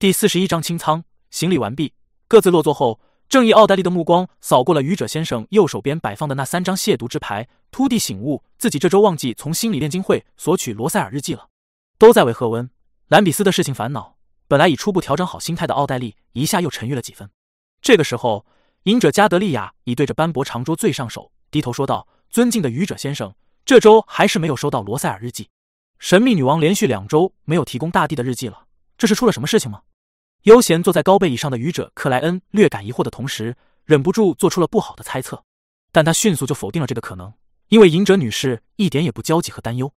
第四十一章清仓。行礼完毕，各自落座后，正义奥黛丽的目光扫过了愚者先生右手边摆放的那三张亵渎之牌，突地醒悟，自己这周忘记从心理炼金会索取罗塞尔日记了。都在为赫温、兰比斯的事情烦恼。本来已初步调整好心态的奥黛丽，一下又沉郁了几分。这个时候，隐者加德利亚已对着斑驳长桌最上手，低头说道：“尊敬的愚者先生，这周还是没有收到罗塞尔日记。神秘女王连续两周没有提供大帝的日记了，这是出了什么事情吗？”悠闲坐在高背椅上的愚者克莱恩略感疑惑的同时，忍不住做出了不好的猜测，但他迅速就否定了这个可能，因为隐者女士一点也不焦急和担忧。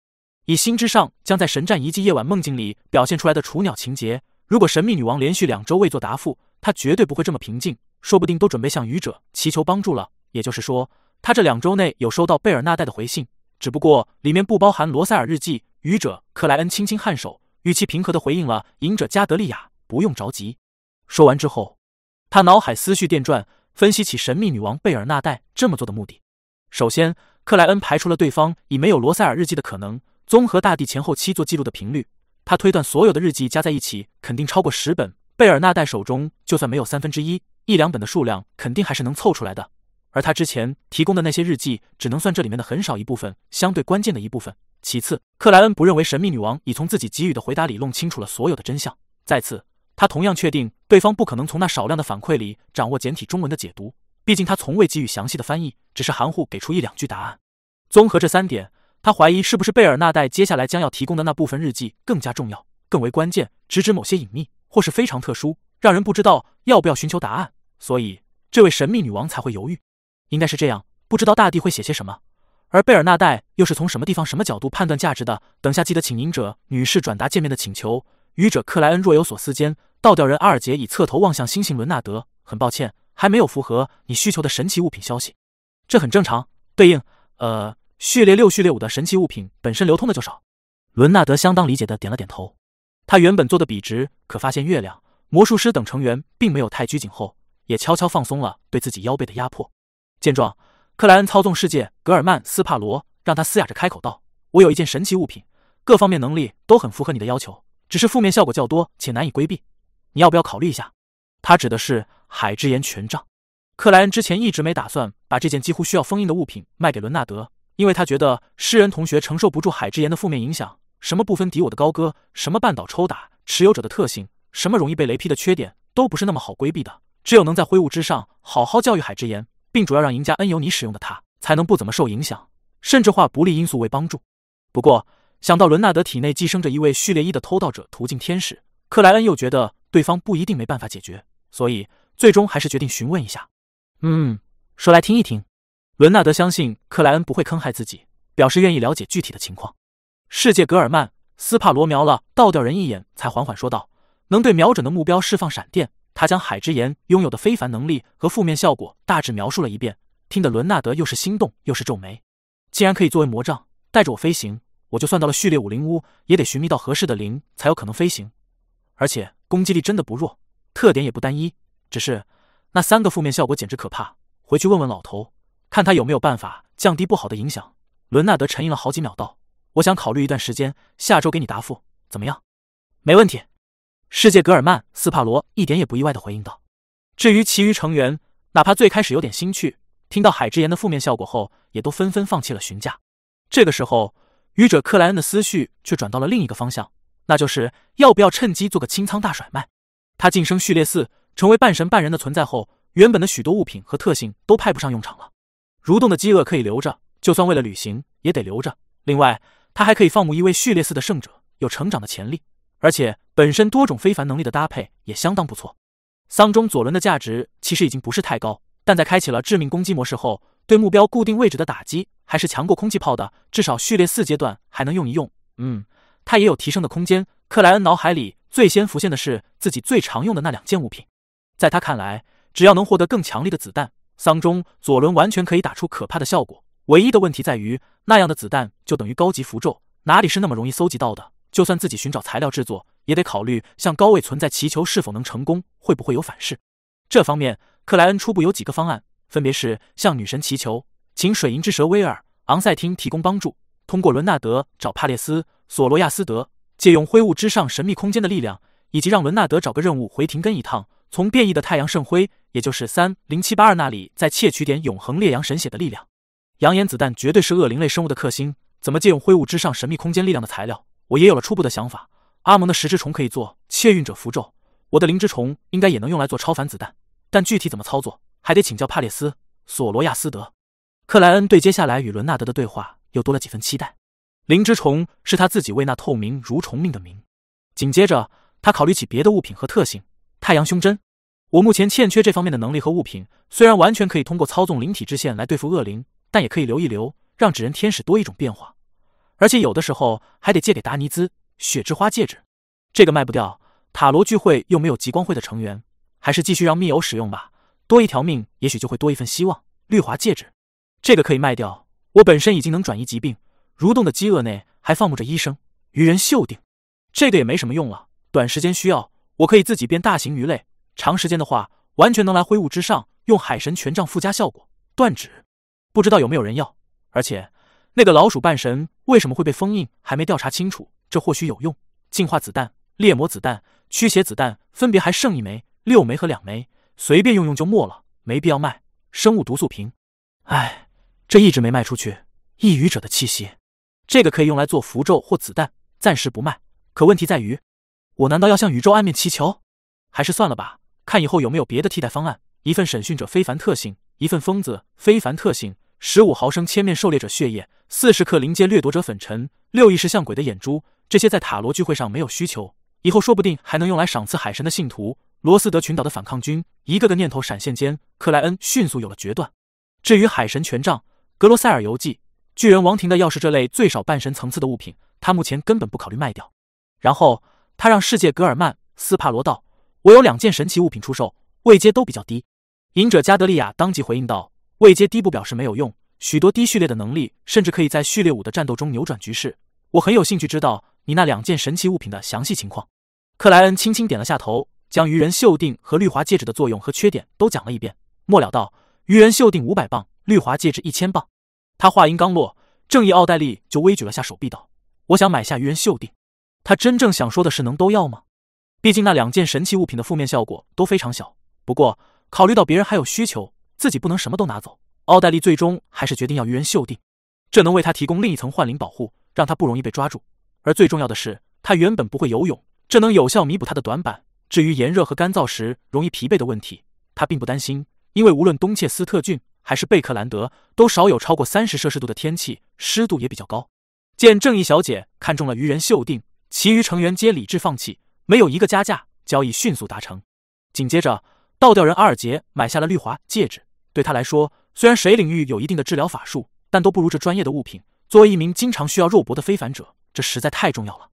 以心之上将在神战遗迹夜晚梦境里表现出来的雏鸟情节，如果神秘女王连续两周未作答复，她绝对不会这么平静，说不定都准备向愚者祈求帮助了。也就是说，她这两周内有收到贝尔纳代的回信，只不过里面不包含罗塞尔日记。愚者克莱恩轻轻颔首，语气平和的回应了隐者加德利亚。不用着急。说完之后，他脑海思绪电转，分析起神秘女王贝尔纳代这么做的目的。首先，克莱恩排除了对方已没有罗塞尔日记的可能。综合大帝前后期做记录的频率，他推断所有的日记加在一起肯定超过十本。贝尔纳代手中就算没有三分之一，一两本的数量肯定还是能凑出来的。而他之前提供的那些日记，只能算这里面的很少一部分，相对关键的一部分。其次，克莱恩不认为神秘女王已从自己给予的回答里弄清楚了所有的真相。再次。他同样确定对方不可能从那少量的反馈里掌握简体中文的解读，毕竟他从未给予详细的翻译，只是含糊给出一两句答案。综合这三点，他怀疑是不是贝尔纳代接下来将要提供的那部分日记更加重要、更为关键，直指某些隐秘或是非常特殊，让人不知道要不要寻求答案，所以这位神秘女王才会犹豫。应该是这样，不知道大帝会写些什么，而贝尔纳代又是从什么地方、什么角度判断价值的？等下记得请隐者女士转达见面的请求。愚者克莱恩若有所思间，倒吊人阿尔杰已侧头望向星星伦纳德。很抱歉，还没有符合你需求的神奇物品消息。这很正常。对应，呃，序列六、序列五的神奇物品本身流通的就少。伦纳德相当理解的点了点头。他原本做的笔直，可发现月亮、魔术师等成员并没有太拘谨后，也悄悄放松了对自己腰背的压迫。见状，克莱恩操纵世界格尔曼斯帕罗让他嘶哑着开口道：“我有一件神奇物品，各方面能力都很符合你的要求。”只是负面效果较多且难以规避，你要不要考虑一下？他指的是海之岩权杖。克莱恩之前一直没打算把这件几乎需要封印的物品卖给伦纳德，因为他觉得诗人同学承受不住海之岩的负面影响。什么不分敌我的高歌，什么半岛抽打持有者的特性，什么容易被雷劈的缺点，都不是那么好规避的。只有能在灰雾之上好好教育海之岩，并主要让赢家恩由你使用的它，才能不怎么受影响，甚至化不利因素为帮助。不过。想到伦纳德体内寄生着一位序列一的偷盗者途径天使，克莱恩又觉得对方不一定没办法解决，所以最终还是决定询问一下。嗯，说来听一听。伦纳德相信克莱恩不会坑害自己，表示愿意了解具体的情况。世界格尔曼斯帕罗瞄了倒吊人一眼，才缓缓说道：“能对瞄准的目标释放闪电。”他将海之岩拥有的非凡能力和负面效果大致描述了一遍，听得伦纳德又是心动又是皱眉。既然可以作为魔杖带着我飞行。我就算到了序列五灵屋，也得寻觅到合适的灵，才有可能飞行。而且攻击力真的不弱，特点也不单一。只是那三个负面效果简直可怕。回去问问老头，看他有没有办法降低不好的影响。伦纳德沉吟了好几秒，道：“我想考虑一段时间，下周给你答复，怎么样？”“没问题。”世界格尔曼斯帕罗一点也不意外的回应道。至于其余成员，哪怕最开始有点心趣，听到海之岩的负面效果后，也都纷纷放弃了询价。这个时候。愚者克莱恩的思绪却转到了另一个方向，那就是要不要趁机做个清仓大甩卖。他晋升序列四，成为半神半人的存在后，原本的许多物品和特性都派不上用场了。蠕动的饥饿可以留着，就算为了旅行也得留着。另外，他还可以放牧一位序列四的圣者，有成长的潜力，而且本身多种非凡能力的搭配也相当不错。丧钟左轮的价值其实已经不是太高，但在开启了致命攻击模式后。对目标固定位置的打击还是强过空气炮的，至少序列四阶段还能用一用。嗯，它也有提升的空间。克莱恩脑海里最先浮现的是自己最常用的那两件物品，在他看来，只要能获得更强力的子弹，丧钟左轮完全可以打出可怕的效果。唯一的问题在于，那样的子弹就等于高级符咒，哪里是那么容易搜集到的？就算自己寻找材料制作，也得考虑向高位存在祈求是否能成功，会不会有反噬。这方面，克莱恩初步有几个方案。分别是向女神祈求，请水银之蛇威尔昂塞汀提供帮助；通过伦纳德找帕列斯索罗亚斯德，借用灰雾之上神秘空间的力量，以及让伦纳德找个任务回停根一趟，从变异的太阳圣辉，也就是三零七八二那里再窃取点永恒烈阳神血的力量。扬言子弹绝对是恶灵类生物的克星，怎么借用灰雾之上神秘空间力量的材料？我也有了初步的想法。阿蒙的食之虫可以做窃运者符咒，我的灵之虫应该也能用来做超凡子弹，但具体怎么操作，还得请教帕列斯·索罗亚斯德。克莱恩对接下来与伦纳德的对话又多了几分期待。灵之虫是他自己为那透明如虫命的名。紧接着。他考虑起别的物品和特性。太阳胸针，我目前欠缺这方面的能力和物品。虽然完全可以通过操纵灵体之线来对付恶灵，但也可以留一留，让纸人天使多一种变化。而且有的时候还得借给达尼兹雪之花戒指，这个卖不掉。塔罗聚会又没有极光会的成员，还是继续让密友使用吧。多一条命，也许就会多一份希望。绿华戒指，这个可以卖掉。我本身已经能转移疾病。蠕动的饥饿内还放牧着医生鱼人锈锭，这个也没什么用了。短时间需要，我可以自己变大型鱼类；长时间的话，完全能来挥舞之上用海神权杖附加效果。断指，不知道有没有人要。而且那个老鼠半神为什么会被封印，还没调查清楚。这或许有用。进化子弹、猎魔子弹、驱邪子弹分别还剩一枚、六枚和两枚，随便用用就没了，没必要卖。生物毒素瓶，唉，这一直没卖出去。异语者的气息，这个可以用来做符咒或子弹，暂时不卖。可问题在于。我难道要向宇宙暗面祈求？还是算了吧，看以后有没有别的替代方案。一份审讯者非凡特性，一份疯子非凡特性，十五毫升千面狩猎者血液，四十克临界掠夺者粉尘，六意识像鬼的眼珠。这些在塔罗聚会上没有需求，以后说不定还能用来赏赐海神的信徒。罗斯德群岛的反抗军，一个个念头闪现间，克莱恩迅速有了决断。至于海神权杖、格罗塞尔游记、巨人王庭的钥匙这类最少半神层次的物品，他目前根本不考虑卖掉。然后。他让世界格尔曼斯帕罗道：“我有两件神奇物品出售，位阶都比较低。”隐者加德利亚当即回应道：“位阶低不表示没有用，许多低序列的能力甚至可以在序列五的战斗中扭转局势。我很有兴趣知道你那两件神奇物品的详细情况。”克莱恩轻轻点了下头，将愚人锈锭和绿华戒指的作用和缺点都讲了一遍。末了道：“愚人锈锭五百磅，绿华戒指一千磅。”他话音刚落，正义奥黛丽就微举了下手臂道：“我想买下愚人锈锭。”他真正想说的是能都要吗？毕竟那两件神奇物品的负面效果都非常小。不过考虑到别人还有需求，自己不能什么都拿走。奥黛丽最终还是决定要愚人锈锭，这能为他提供另一层幻灵保护，让他不容易被抓住。而最重要的是，他原本不会游泳，这能有效弥补他的短板。至于炎热和干燥时容易疲惫的问题，他并不担心，因为无论东切斯特郡还是贝克兰德，都少有超过三十摄氏度的天气，湿度也比较高。见正义小姐看中了愚人秀定。其余成员皆理智放弃，没有一个加价，交易迅速达成。紧接着，倒吊人阿尔杰买下了绿华戒指。对他来说，虽然水领域有一定的治疗法术，但都不如这专业的物品。作为一名经常需要肉搏的非凡者，这实在太重要了。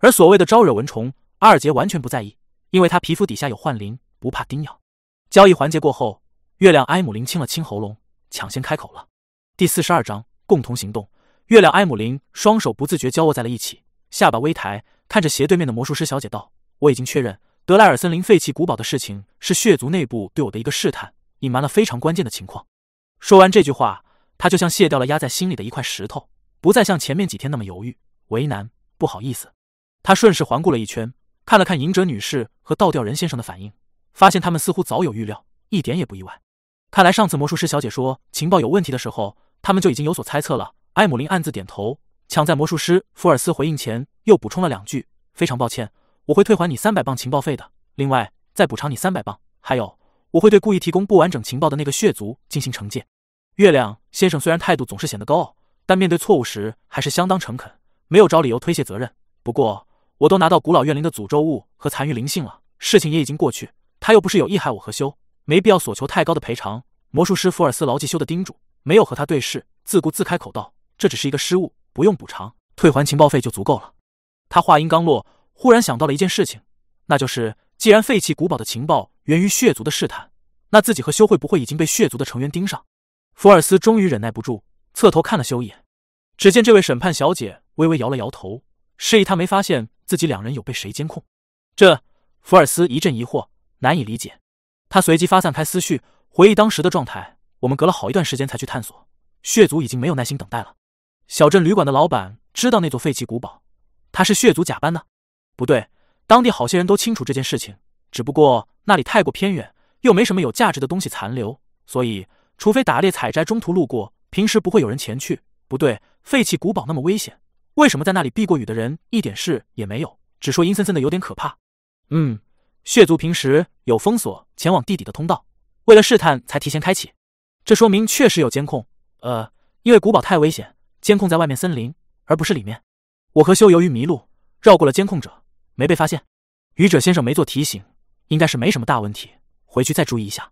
而所谓的招惹蚊虫，阿尔杰完全不在意，因为他皮肤底下有幻灵，不怕叮咬。交易环节过后，月亮埃姆林清了清喉咙，抢先开口了。第四十二章共同行动。月亮埃姆林双手不自觉交握在了一起。下巴微抬，看着斜对面的魔术师小姐道：“我已经确认德莱尔森林废弃古堡的事情是血族内部对我的一个试探，隐瞒了非常关键的情况。”说完这句话，他就像卸掉了压在心里的一块石头，不再像前面几天那么犹豫、为难、不好意思。他顺势环顾了一圈，看了看隐者女士和倒吊人先生的反应，发现他们似乎早有预料，一点也不意外。看来上次魔术师小姐说情报有问题的时候，他们就已经有所猜测了。埃姆林暗自点头。抢在魔术师福尔斯回应前，又补充了两句：“非常抱歉，我会退还你三百磅情报费的，另外再补偿你三百磅。还有，我会对故意提供不完整情报的那个血族进行惩戒。”月亮先生虽然态度总是显得高傲，但面对错误时还是相当诚恳，没有找理由推卸责任。不过，我都拿到古老怨灵的诅咒物和残余灵性了，事情也已经过去，他又不是有意害我和修，没必要索求太高的赔偿。魔术师福尔斯牢记修的叮嘱，没有和他对视，自顾自开口道：“这只是一个失误。”不用补偿，退还情报费就足够了。他话音刚落，忽然想到了一件事情，那就是既然废弃古堡的情报源于血族的试探，那自己和修会不会已经被血族的成员盯上？福尔斯终于忍耐不住，侧头看了修一眼。只见这位审判小姐微微摇了摇头，示意他没发现自己两人有被谁监控。这，福尔斯一阵疑惑，难以理解。他随即发散开思绪，回忆当时的状态。我们隔了好一段时间才去探索，血族已经没有耐心等待了。小镇旅馆的老板知道那座废弃古堡，他是血族假扮的？不对，当地好些人都清楚这件事情，只不过那里太过偏远，又没什么有价值的东西残留，所以除非打猎采摘中途路过，平时不会有人前去。不对，废弃古堡那么危险，为什么在那里避过雨的人一点事也没有？只说阴森森的，有点可怕。嗯，血族平时有封锁前往地底的通道，为了试探才提前开启。这说明确实有监控。呃，因为古堡太危险，监控在外面森林，而不是里面。我和修由于迷路，绕过了监控者，没被发现。愚者先生没做提醒，应该是没什么大问题。回去再注意一下。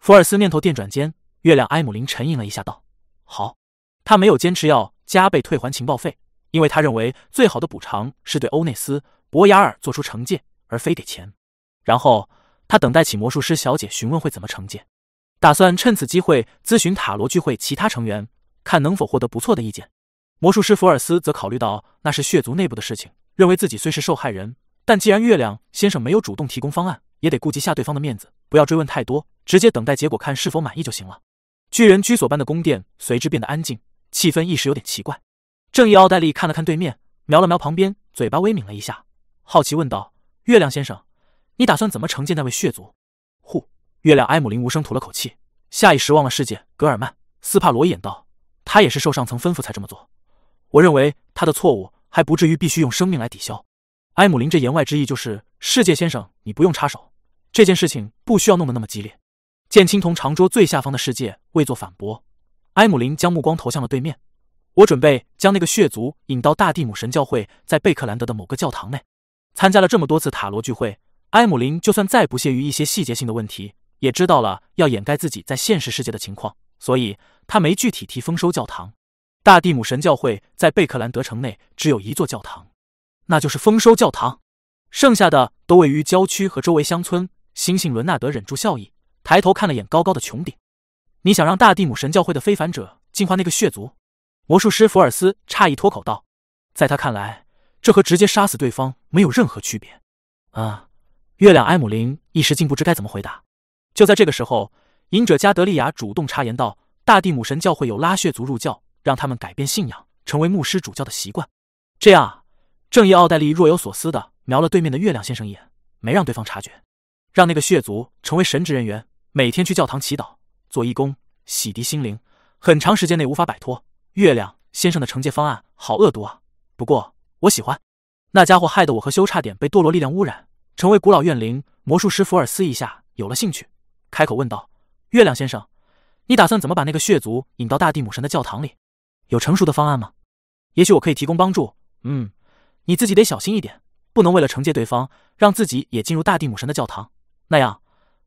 福尔斯念头电转间，月亮埃姆林沉吟了一下，道：“好。”他没有坚持要加倍退还情报费，因为他认为最好的补偿是对欧内斯·博雅尔做出惩戒，而非给钱。然后他等待起魔术师小姐询问会怎么惩戒，打算趁此机会咨询塔罗聚会其他成员，看能否获得不错的意见。魔术师福尔斯则考虑到那是血族内部的事情，认为自己虽是受害人，但既然月亮先生没有主动提供方案，也得顾及下对方的面子，不要追问太多，直接等待结果看是否满意就行了。巨人居所般的宫殿随之变得安静。气氛一时有点奇怪。正义奥黛丽看了看对面，瞄了瞄旁边，嘴巴微抿了一下，好奇问道：“月亮先生，你打算怎么惩戒那位血族？”呼，月亮埃姆林无声吐了口气，下意识望了世界。格尔曼斯帕罗一眼道：“他也是受上层吩咐才这么做。我认为他的错误还不至于必须用生命来抵消。”埃姆林这言外之意就是：世界先生，你不用插手，这件事情不需要弄得那么激烈。见青铜长桌最下方的世界未做反驳。埃姆林将目光投向了对面。我准备将那个血族引到大地母神教会，在贝克兰德的某个教堂内。参加了这么多次塔罗聚会，埃姆林就算再不屑于一些细节性的问题，也知道了要掩盖自己在现实世界的情况，所以他没具体提丰收教堂。大地母神教会在贝克兰德城内只有一座教堂，那就是丰收教堂，剩下的都位于郊区和周围乡村。猩猩伦纳德忍住笑意，抬头看了眼高高的穹顶。你想让大地母神教会的非凡者净化那个血族？魔术师福尔斯诧异脱口道：“在他看来，这和直接杀死对方没有任何区别。”啊！月亮埃姆林一时竟不知该怎么回答。就在这个时候，隐者加德利亚主动插言道：“大地母神教会有拉血族入教，让他们改变信仰，成为牧师主教的习惯。”这样，正义奥黛丽若有所思的瞄了对面的月亮先生一眼，没让对方察觉，让那个血族成为神职人员，每天去教堂祈祷。做义工，洗涤心灵，很长时间内无法摆脱。月亮先生的惩戒方案好恶毒啊！不过我喜欢。那家伙害得我和修差点被堕落力量污染，成为古老怨灵。魔术师福尔斯一下有了兴趣，开口问道：“月亮先生，你打算怎么把那个血族引到大地母神的教堂里？有成熟的方案吗？也许我可以提供帮助。嗯，你自己得小心一点，不能为了惩戒对方，让自己也进入大地母神的教堂。那样，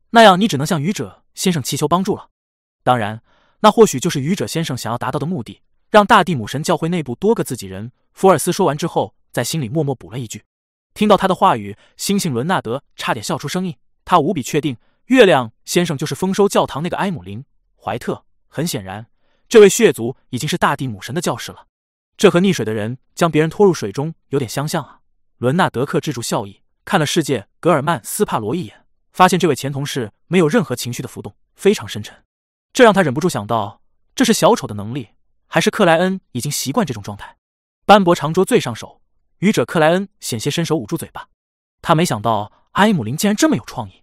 那样你只能向愚者先生祈求帮助了。”当然，那或许就是愚者先生想要达到的目的，让大地母神教会内部多个自己人。福尔斯说完之后，在心里默默补了一句。听到他的话语，猩猩伦纳德差点笑出声音。他无比确定，月亮先生就是丰收教堂那个埃姆林·怀特。很显然，这位血族已经是大地母神的教士了。这和溺水的人将别人拖入水中有点相像啊！伦纳德克制住笑意，看了世界格尔曼斯帕罗一眼，发现这位前同事没有任何情绪的浮动，非常深沉。这让他忍不住想到，这是小丑的能力，还是克莱恩已经习惯这种状态？斑驳长桌最上手，愚者克莱恩险些伸手捂住嘴巴。他没想到埃姆林竟然这么有创意，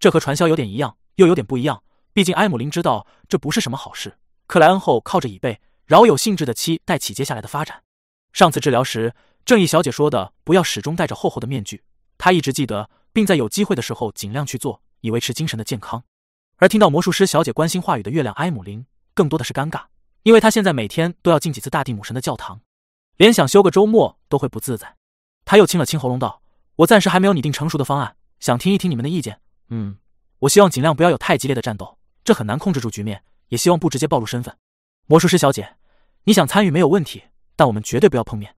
这和传销有点一样，又有点不一样。毕竟埃姆林知道这不是什么好事。克莱恩后靠着椅背，饶有兴致的期待起接下来的发展。上次治疗时，正义小姐说的不要始终戴着厚厚的面具，他一直记得，并在有机会的时候尽量去做，以维持精神的健康。而听到魔术师小姐关心话语的月亮埃姆林，更多的是尴尬，因为他现在每天都要进几次大地母神的教堂，连想休个周末都会不自在。他又清了清喉咙道：“我暂时还没有拟定成熟的方案，想听一听你们的意见。嗯，我希望尽量不要有太激烈的战斗，这很难控制住局面。也希望不直接暴露身份。魔术师小姐，你想参与没有问题，但我们绝对不要碰面。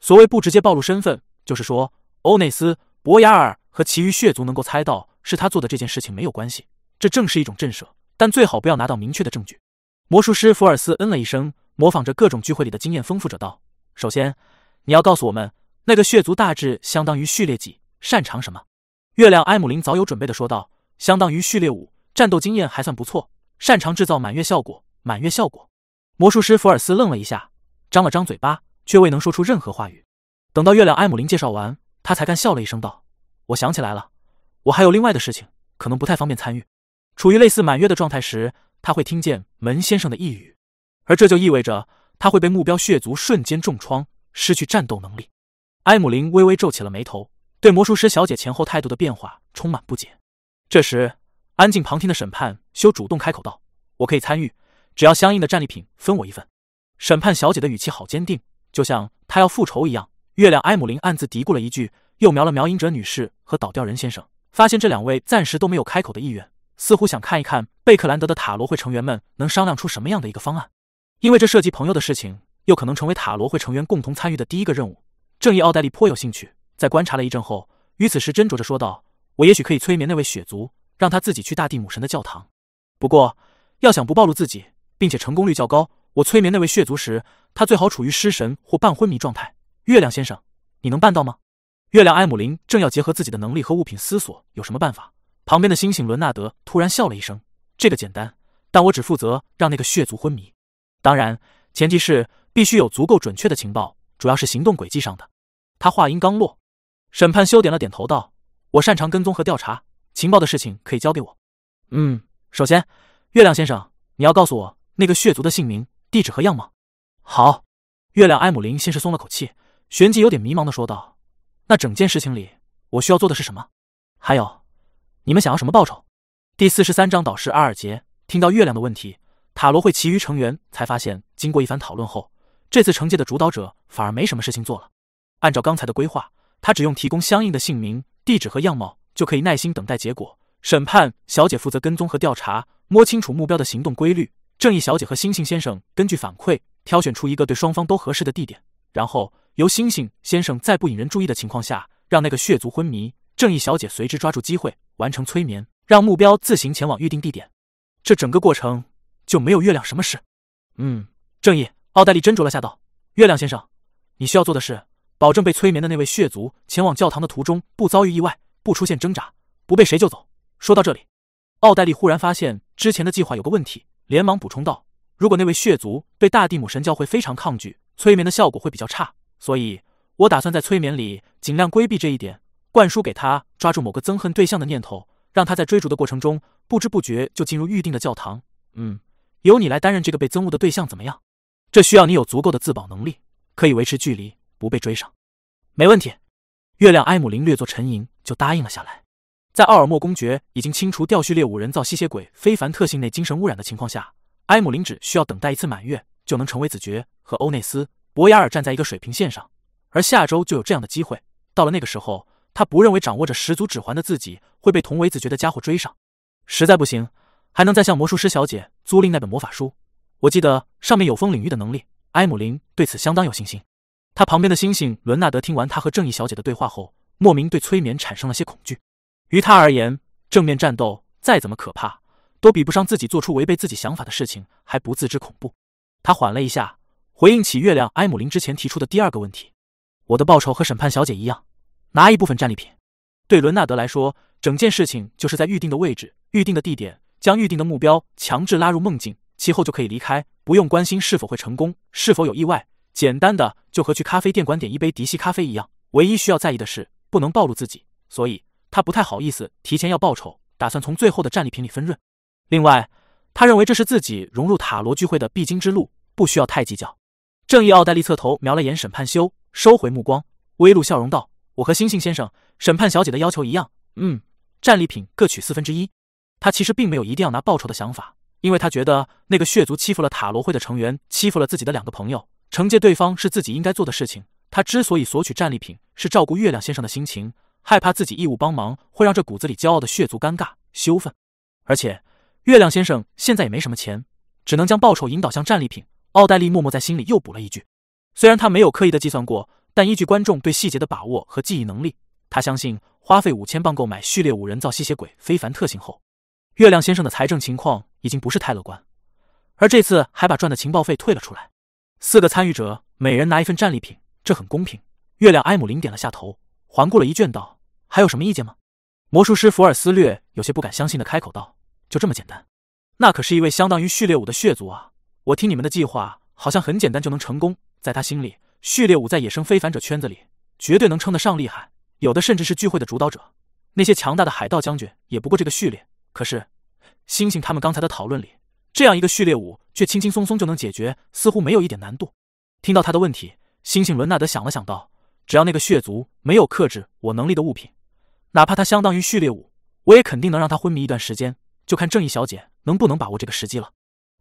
所谓不直接暴露身份，就是说欧内斯·博雅尔和其余血族能够猜到是他做的这件事情没有关系。”这正是一种震慑，但最好不要拿到明确的证据。魔术师福尔斯嗯了一声，模仿着各种聚会里的经验丰富者道：“首先，你要告诉我们，那个血族大致相当于序列几，擅长什么？”月亮埃姆林早有准备的说道：“相当于序列五，战斗经验还算不错，擅长制造满月效果。满月效果。”魔术师福尔斯愣了一下，张了张嘴巴，却未能说出任何话语。等到月亮埃姆林介绍完，他才干笑了一声道：“我想起来了，我还有另外的事情，可能不太方便参与。处于类似满月的状态时，他会听见门先生的呓语，而这就意味着他会被目标血族瞬间重创，失去战斗能力。埃姆林微微皱起了眉头，对魔术师小姐前后态度的变化充满不解。这时，安静旁听的审判修主动开口道：“我可以参与，只要相应的战利品分我一份。”审判小姐的语气好坚定，就像她要复仇一样。月亮埃姆林暗自嘀咕了一句，又瞄了瞄隐者女士和倒吊人先生，发现这两位暂时都没有开口的意愿，似乎想看一看贝克兰德的塔罗会成员们能商量出什么样的一个方案。因为这涉及朋友的事情，又可能成为塔罗会成员共同参与的第一个任务。正义奥黛丽颇有兴趣，在观察了一阵后，于此时斟酌着说道：“我也许可以催眠那位血族，让他自己去大地母神的教堂。不过，要想不暴露自己，并且成功率较高，我催眠那位血族时，他最好处于失神或半昏迷状态。”月亮先生，你能办到吗？月亮埃姆林正要结合自己的能力和物品思索有什么办法，旁边的星星伦纳德突然笑了一声：“这个简单，但我只负责让那个血族昏迷。当然，前提是必须有足够准确的情报，主要是行动轨迹上的。”他话音刚落，审判修点了点头，道：“我擅长跟踪和调查情报的事情，可以交给我。嗯，首先，月亮先生，你要告诉我那个血族的姓名、地址和样貌。”好，月亮埃姆林先是松了口气。旋即有点迷茫的说道：“那整件事情里，我需要做的是什么？还有，你们想要什么报酬？”第四十三章导师阿尔杰听到月亮的问题，塔罗会其余成员才发现，经过一番讨论后，这次惩戒的主导者反而没什么事情做了。按照刚才的规划，他只用提供相应的姓名、地址和样貌，就可以耐心等待结果。审判小姐负责跟踪和调查，摸清楚目标的行动规律；正义小姐和星星先生根据反馈，挑选出一个对双方都合适的地点，然后。由星星先生在不引人注意的情况下，让那个血族昏迷。正义小姐随之抓住机会完成催眠，让目标自行前往预定地点。这整个过程就没有月亮什么事。嗯，正义奥黛丽斟酌了下道：“月亮先生，你需要做的是保证被催眠的那位血族前往教堂的途中不遭遇意外，不出现挣扎，不被谁救走。”说到这里，奥黛丽忽然发现之前的计划有个问题，连忙补充道：“如果那位血族对大地母神教会非常抗拒，催眠的效果会比较差。”所以，我打算在催眠里尽量规避这一点，灌输给他抓住某个憎恨对象的念头，让他在追逐的过程中不知不觉就进入预定的教堂。嗯，由你来担任这个被憎恶的对象怎么样？这需要你有足够的自保能力，可以维持距离，不被追上。没问题。月亮埃姆林略作沉吟，就答应了下来。在奥尔莫公爵已经清除吊序列五人造吸血鬼非凡特性内精神污染的情况下，埃姆林只需要等待一次满月，就能成为子爵和欧内斯。博雅尔站在一个水平线上，而下周就有这样的机会。到了那个时候，他不认为掌握着十足指环的自己会被同为子爵的家伙追上。实在不行，还能再向魔术师小姐租赁那本魔法书。我记得上面有风领域的能力。埃姆林对此相当有信心。他旁边的星星伦纳德听完他和正义小姐的对话后，莫名对催眠产生了些恐惧。于他而言，正面战斗再怎么可怕，都比不上自己做出违背自己想法的事情还不自知恐怖。他缓了一下。回应起月亮埃姆林之前提出的第二个问题，我的报酬和审判小姐一样，拿一部分战利品。对伦纳德来说，整件事情就是在预定的位置、预定的地点，将预定的目标强制拉入梦境，其后就可以离开，不用关心是否会成功，是否有意外。简单的就和去咖啡店馆点一杯迪西咖啡一样，唯一需要在意的是不能暴露自己。所以他不太好意思提前要报酬，打算从最后的战利品里分润。另外，他认为这是自己融入塔罗聚会的必经之路，不需要太计较。正义奥黛丽侧头瞄了眼审判修，收回目光，微露笑容道：“我和星星先生、审判小姐的要求一样，嗯，战利品各取四分之一。”他其实并没有一定要拿报酬的想法，因为他觉得那个血族欺负了塔罗会的成员，欺负了自己的两个朋友，惩戒对方是自己应该做的事情。他之所以索取战利品，是照顾月亮先生的心情，害怕自己义务帮忙会让这骨子里骄傲的血族尴尬羞愤。而且，月亮先生现在也没什么钱，只能将报酬引导向战利品。奥黛丽默默在心里又补了一句：“虽然他没有刻意的计算过，但依据观众对细节的把握和记忆能力，他相信花费五千镑购买序列五人造吸血鬼非凡特性后，月亮先生的财政情况已经不是太乐观。而这次还把赚的情报费退了出来。四个参与者每人拿一份战利品，这很公平。”月亮埃姆林点了下头，环顾了一圈，道：“还有什么意见吗？”魔术师福尔斯略有些不敢相信的开口道：“就这么简单？那可是一位相当于序列五的血族啊！”我听你们的计划好像很简单就能成功，在他心里，序列五在野生非凡者圈子里绝对能称得上厉害，有的甚至是聚会的主导者。那些强大的海盗将军也不过这个序列。可是，星星他们刚才的讨论里，这样一个序列五却轻轻松松就能解决，似乎没有一点难度。听到他的问题，星星伦纳德想了想道：“只要那个血族没有克制我能力的物品，哪怕他相当于序列五，我也肯定能让他昏迷一段时间。就看正义小姐能不能把握这个时机了。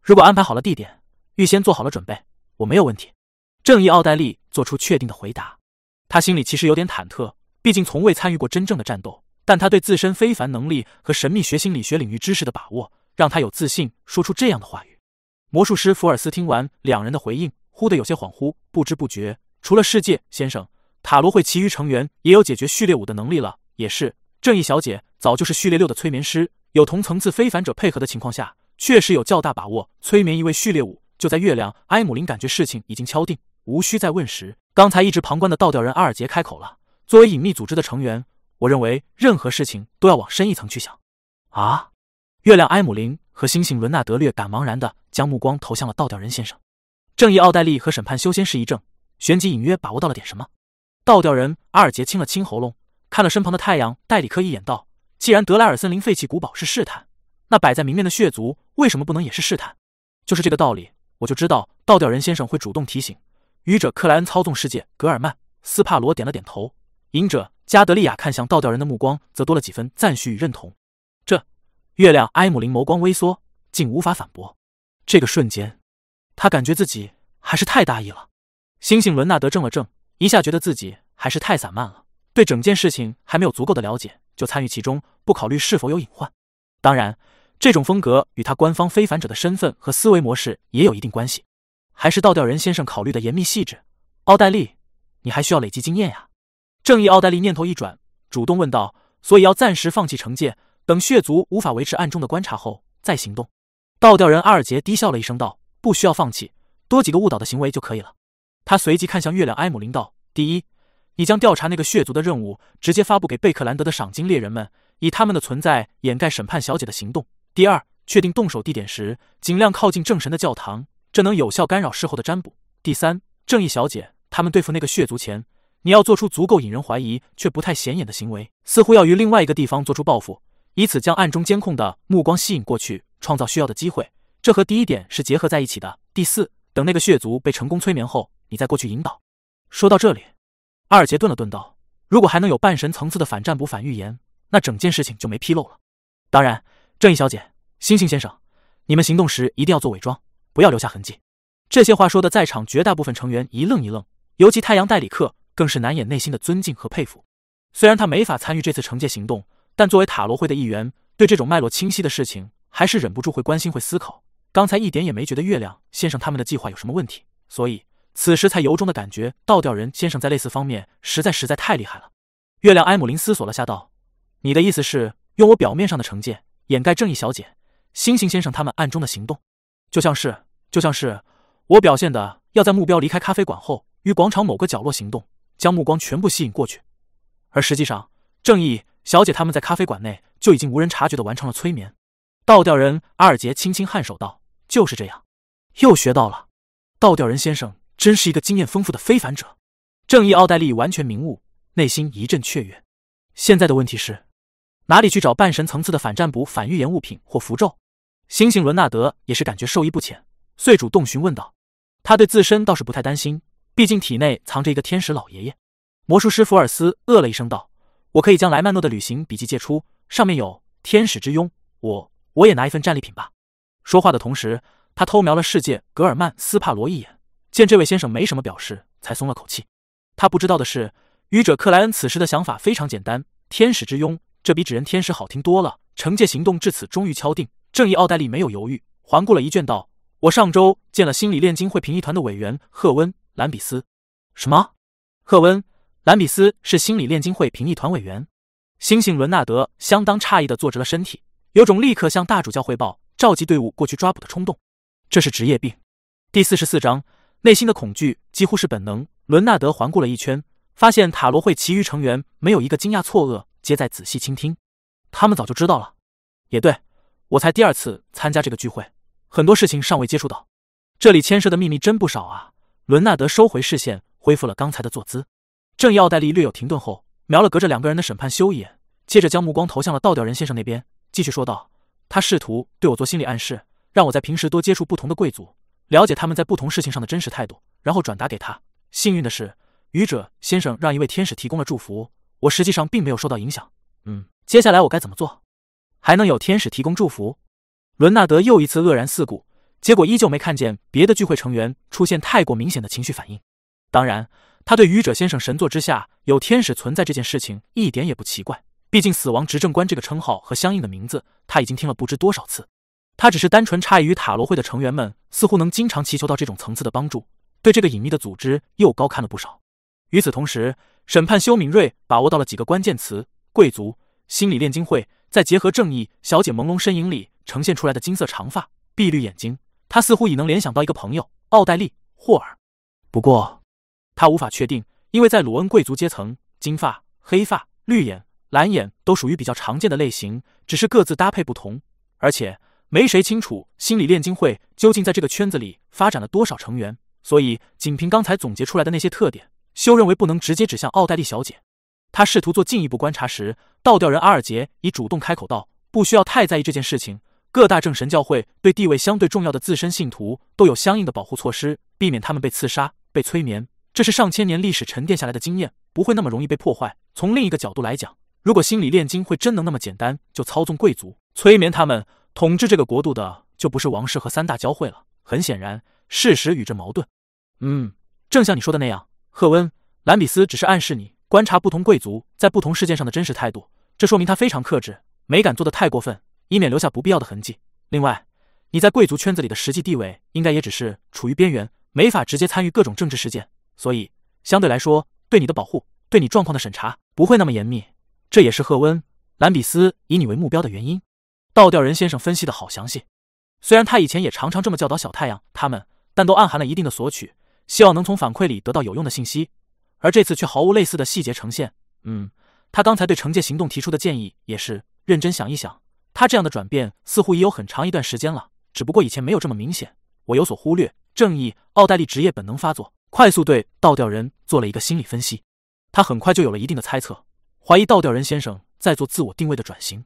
如果安排好了地点，预先做好了准备，我没有问题。”正义奥黛丽做出确定的回答。他心里其实有点忐忑，毕竟从未参与过真正的战斗。但他对自身非凡能力和神秘学心理学领域知识的把握，让他有自信说出这样的话语。魔术师福尔斯听完两人的回应，忽的有些恍惚，不知不觉，除了世界先生，塔罗会其余成员也有解决序列五的能力了。也是，正义小姐早就是序列六的催眠师，有同层次非凡者配合的情况下，确实有较大把握催眠一位序列五。就在月亮埃姆林感觉事情已经敲定，无需再问时，刚才一直旁观的倒吊人阿尔杰开口了。作为隐秘组织的成员。我认为任何事情都要往深一层去想。啊！月亮埃姆林和星星伦纳德略感茫然的将目光投向了倒吊人先生。正义奥黛丽和审判修仙师一怔，旋即隐约把握到了点什么。倒吊人阿尔杰清了清喉咙，看了身旁的太阳戴里克一眼，道：“既然德莱尔森林废弃古堡是试探，那摆在明面的血族为什么不能也是试探？就是这个道理。我就知道倒吊人先生会主动提醒。愚者克莱恩操纵世界，格尔曼斯帕罗点了点头。隐者。加德利亚看向倒吊人的目光，则多了几分赞许与认同。这月亮埃姆林眸光微缩，竟无法反驳。这个瞬间，他感觉自己还是太大意了。星星伦纳德怔了怔，一下觉得自己还是太散漫了，对整件事情还没有足够的了解就参与其中，不考虑是否有隐患。当然，这种风格与他官方非凡者的身份和思维模式也有一定关系。还是倒吊人先生考虑的严密细致。奥黛丽，你还需要累积经验呀。正义奥黛丽念头一转，主动问道：“所以要暂时放弃惩戒，等血族无法维持暗中的观察后再行动？”倒吊人阿尔杰低笑了一声道：“不需要放弃，多几个误导的行为就可以了。”他随即看向月亮埃姆林道：“第一，你将调查那个血族的任务直接发布给贝克兰德的赏金猎人们，以他们的存在掩盖审判小姐的行动。第二，确定动手地点时尽量靠近正神的教堂，这能有效干扰事后的占卜。第三，正义小姐他们对付那个血族前。”你要做出足够引人怀疑却不太显眼的行为，似乎要于另外一个地方做出报复，以此将暗中监控的目光吸引过去，创造需要的机会。这和第一点是结合在一起的。第四，等那个血族被成功催眠后，你再过去引导。说到这里，阿尔杰顿了顿，道：“如果还能有半神层次的反占卜、反预言，那整件事情就没纰漏了。当然，正义小姐、星星先生，你们行动时一定要做伪装，不要留下痕迹。”这些话说的，在场绝大部分成员一愣一愣，尤其太阳戴里克。更是难掩内心的尊敬和佩服。虽然他没法参与这次惩戒行动，但作为塔罗会的一员，对这种脉络清晰的事情，还是忍不住会关心、会思考。刚才一点也没觉得月亮先生他们的计划有什么问题，所以此时才由衷的感觉倒吊人先生在类似方面实在实在太厉害了。月亮埃姆林思索了下，道：“你的意思是用我表面上的惩戒掩盖正义小姐、星星先生他们暗中的行动？就像是，就像是我表现的要在目标离开咖啡馆后，于广场某个角落行动。”将目光全部吸引过去，而实际上，正义小姐他们在咖啡馆内就已经无人察觉的完成了催眠。倒吊人阿尔杰轻轻颔首道：“就是这样，又学到了。倒吊人先生真是一个经验丰富的非凡者。”正义奥黛丽完全明悟，内心一阵雀跃。现在的问题是，哪里去找半神层次的反占卜、反预言物品或符咒？星星伦纳德也是感觉受益不浅，遂主动询问道：“他对自身倒是不太担心。”毕竟体内藏着一个天使老爷爷，魔术师福尔斯呃了一声道：“我可以将莱曼诺的旅行笔记借出，上面有天使之拥，我我也拿一份战利品吧。”说话的同时，他偷瞄了世界格尔曼斯帕罗一眼，见这位先生没什么表示，才松了口气。他不知道的是，愚者克莱恩此时的想法非常简单：天使之拥，这比纸人天使好听多了。惩戒行动至此终于敲定。正义奥黛丽没有犹豫，环顾了一圈，道：“我上周见了心理炼金会评议团的委员赫温。”兰比斯，什么？赫温，兰比斯是心理炼金会评议团委员。星星伦纳德相当诧异的坐直了身体，有种立刻向大主教汇报、召集队伍过去抓捕的冲动。这是职业病。第四十四章，内心的恐惧几乎是本能。伦纳德环顾了一圈，发现塔罗会其余成员没有一个惊讶错愕，皆在仔细倾听。他们早就知道了。也对，我才第二次参加这个聚会，很多事情尚未接触到。这里牵涉的秘密真不少啊。伦纳德收回视线，恢复了刚才的坐姿。正义奥黛丽略有停顿后，瞄了隔着两个人的审判修一眼，接着将目光投向了倒吊人先生那边，继续说道：“他试图对我做心理暗示，让我在平时多接触不同的贵族，了解他们在不同事情上的真实态度，然后转达给他。幸运的是，愚者先生让一位天使提供了祝福，我实际上并没有受到影响。嗯，接下来我该怎么做？还能有天使提供祝福？”伦纳德又一次愕然四顾，结果依旧没看见别的聚会成员出现太过明显的情绪反应。当然，他对愚者先生神座之下有天使存在这件事情一点也不奇怪。毕竟，死亡执政官这个称号和相应的名字，他已经听了不知多少次。他只是单纯诧异于塔罗会的成员们似乎能经常祈求到这种层次的帮助，对这个隐秘的组织又高看了不少。与此同时，审判修敏锐把握到了几个关键词：贵族、心理炼金会，再结合正义小姐朦胧身影里呈现出来的金色长发、碧绿眼睛，他似乎已能联想到一个朋友——奥黛丽·霍尔。不过，他无法确定，因为在鲁恩贵族阶层，金发、黑发、绿眼。蓝眼都属于比较常见的类型，只是各自搭配不同，而且没谁清楚心理炼金会究竟在这个圈子里发展了多少成员，所以仅凭刚才总结出来的那些特点，修认为不能直接指向奥黛丽小姐。他试图做进一步观察时，倒吊人阿尔杰已主动开口道：“不需要太在意这件事情，各大正神教会对地位相对重要的自身信徒都有相应的保护措施，避免他们被刺杀、被催眠。这是上千年历史沉淀下来的经验，不会那么容易被破坏。从另一个角度来讲。”如果心理炼金会真能那么简单就操纵贵族、催眠他们、统治这个国度的，就不是王室和三大教会了。很显然，事实与这矛盾。嗯，正像你说的那样，赫温兰比斯只是暗示你观察不同贵族在不同事件上的真实态度，这说明他非常克制，没敢做的太过分，以免留下不必要的痕迹。另外，你在贵族圈子里的实际地位应该也只是处于边缘，没法直接参与各种政治事件，所以相对来说，对你的保护、对你状况的审查不会那么严密。这也是赫温兰比斯以你为目标的原因。倒吊人先生分析的好详细，虽然他以前也常常这么教导小太阳他们，但都暗含了一定的索取，希望能从反馈里得到有用的信息。而这次却毫无类似的细节呈现。嗯，他刚才对惩戒行动提出的建议也是认真想一想，他这样的转变似乎已有很长一段时间了，只不过以前没有这么明显，我有所忽略。正义奥黛丽职业本能发作，快速对倒吊人做了一个心理分析，他很快就有了一定的猜测。怀疑倒吊人先生在做自我定位的转型。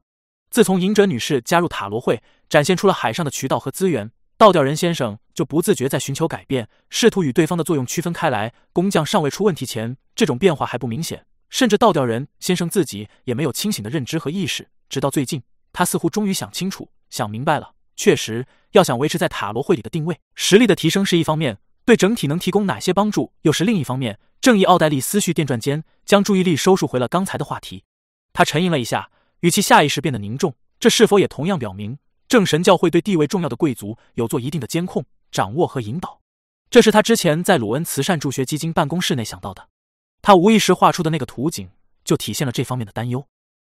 自从隐者女士加入塔罗会，展现出了海上的渠道和资源，倒吊人先生就不自觉在寻求改变，试图与对方的作用区分开来。工匠尚未出问题前，这种变化还不明显，甚至倒吊人先生自己也没有清醒的认知和意识。直到最近，他似乎终于想清楚、想明白了。确实，要想维持在塔罗会里的定位，实力的提升是一方面，对整体能提供哪些帮助又是另一方面。正义奥黛丽思绪电转间，将注意力收束回了刚才的话题。他沉吟了一下，语气下意识变得凝重。这是否也同样表明，正神教会对地位重要的贵族有做一定的监控、掌握和引导？这是他之前在鲁恩慈善助学基金办公室内想到的。他无意识画出的那个图景，就体现了这方面的担忧。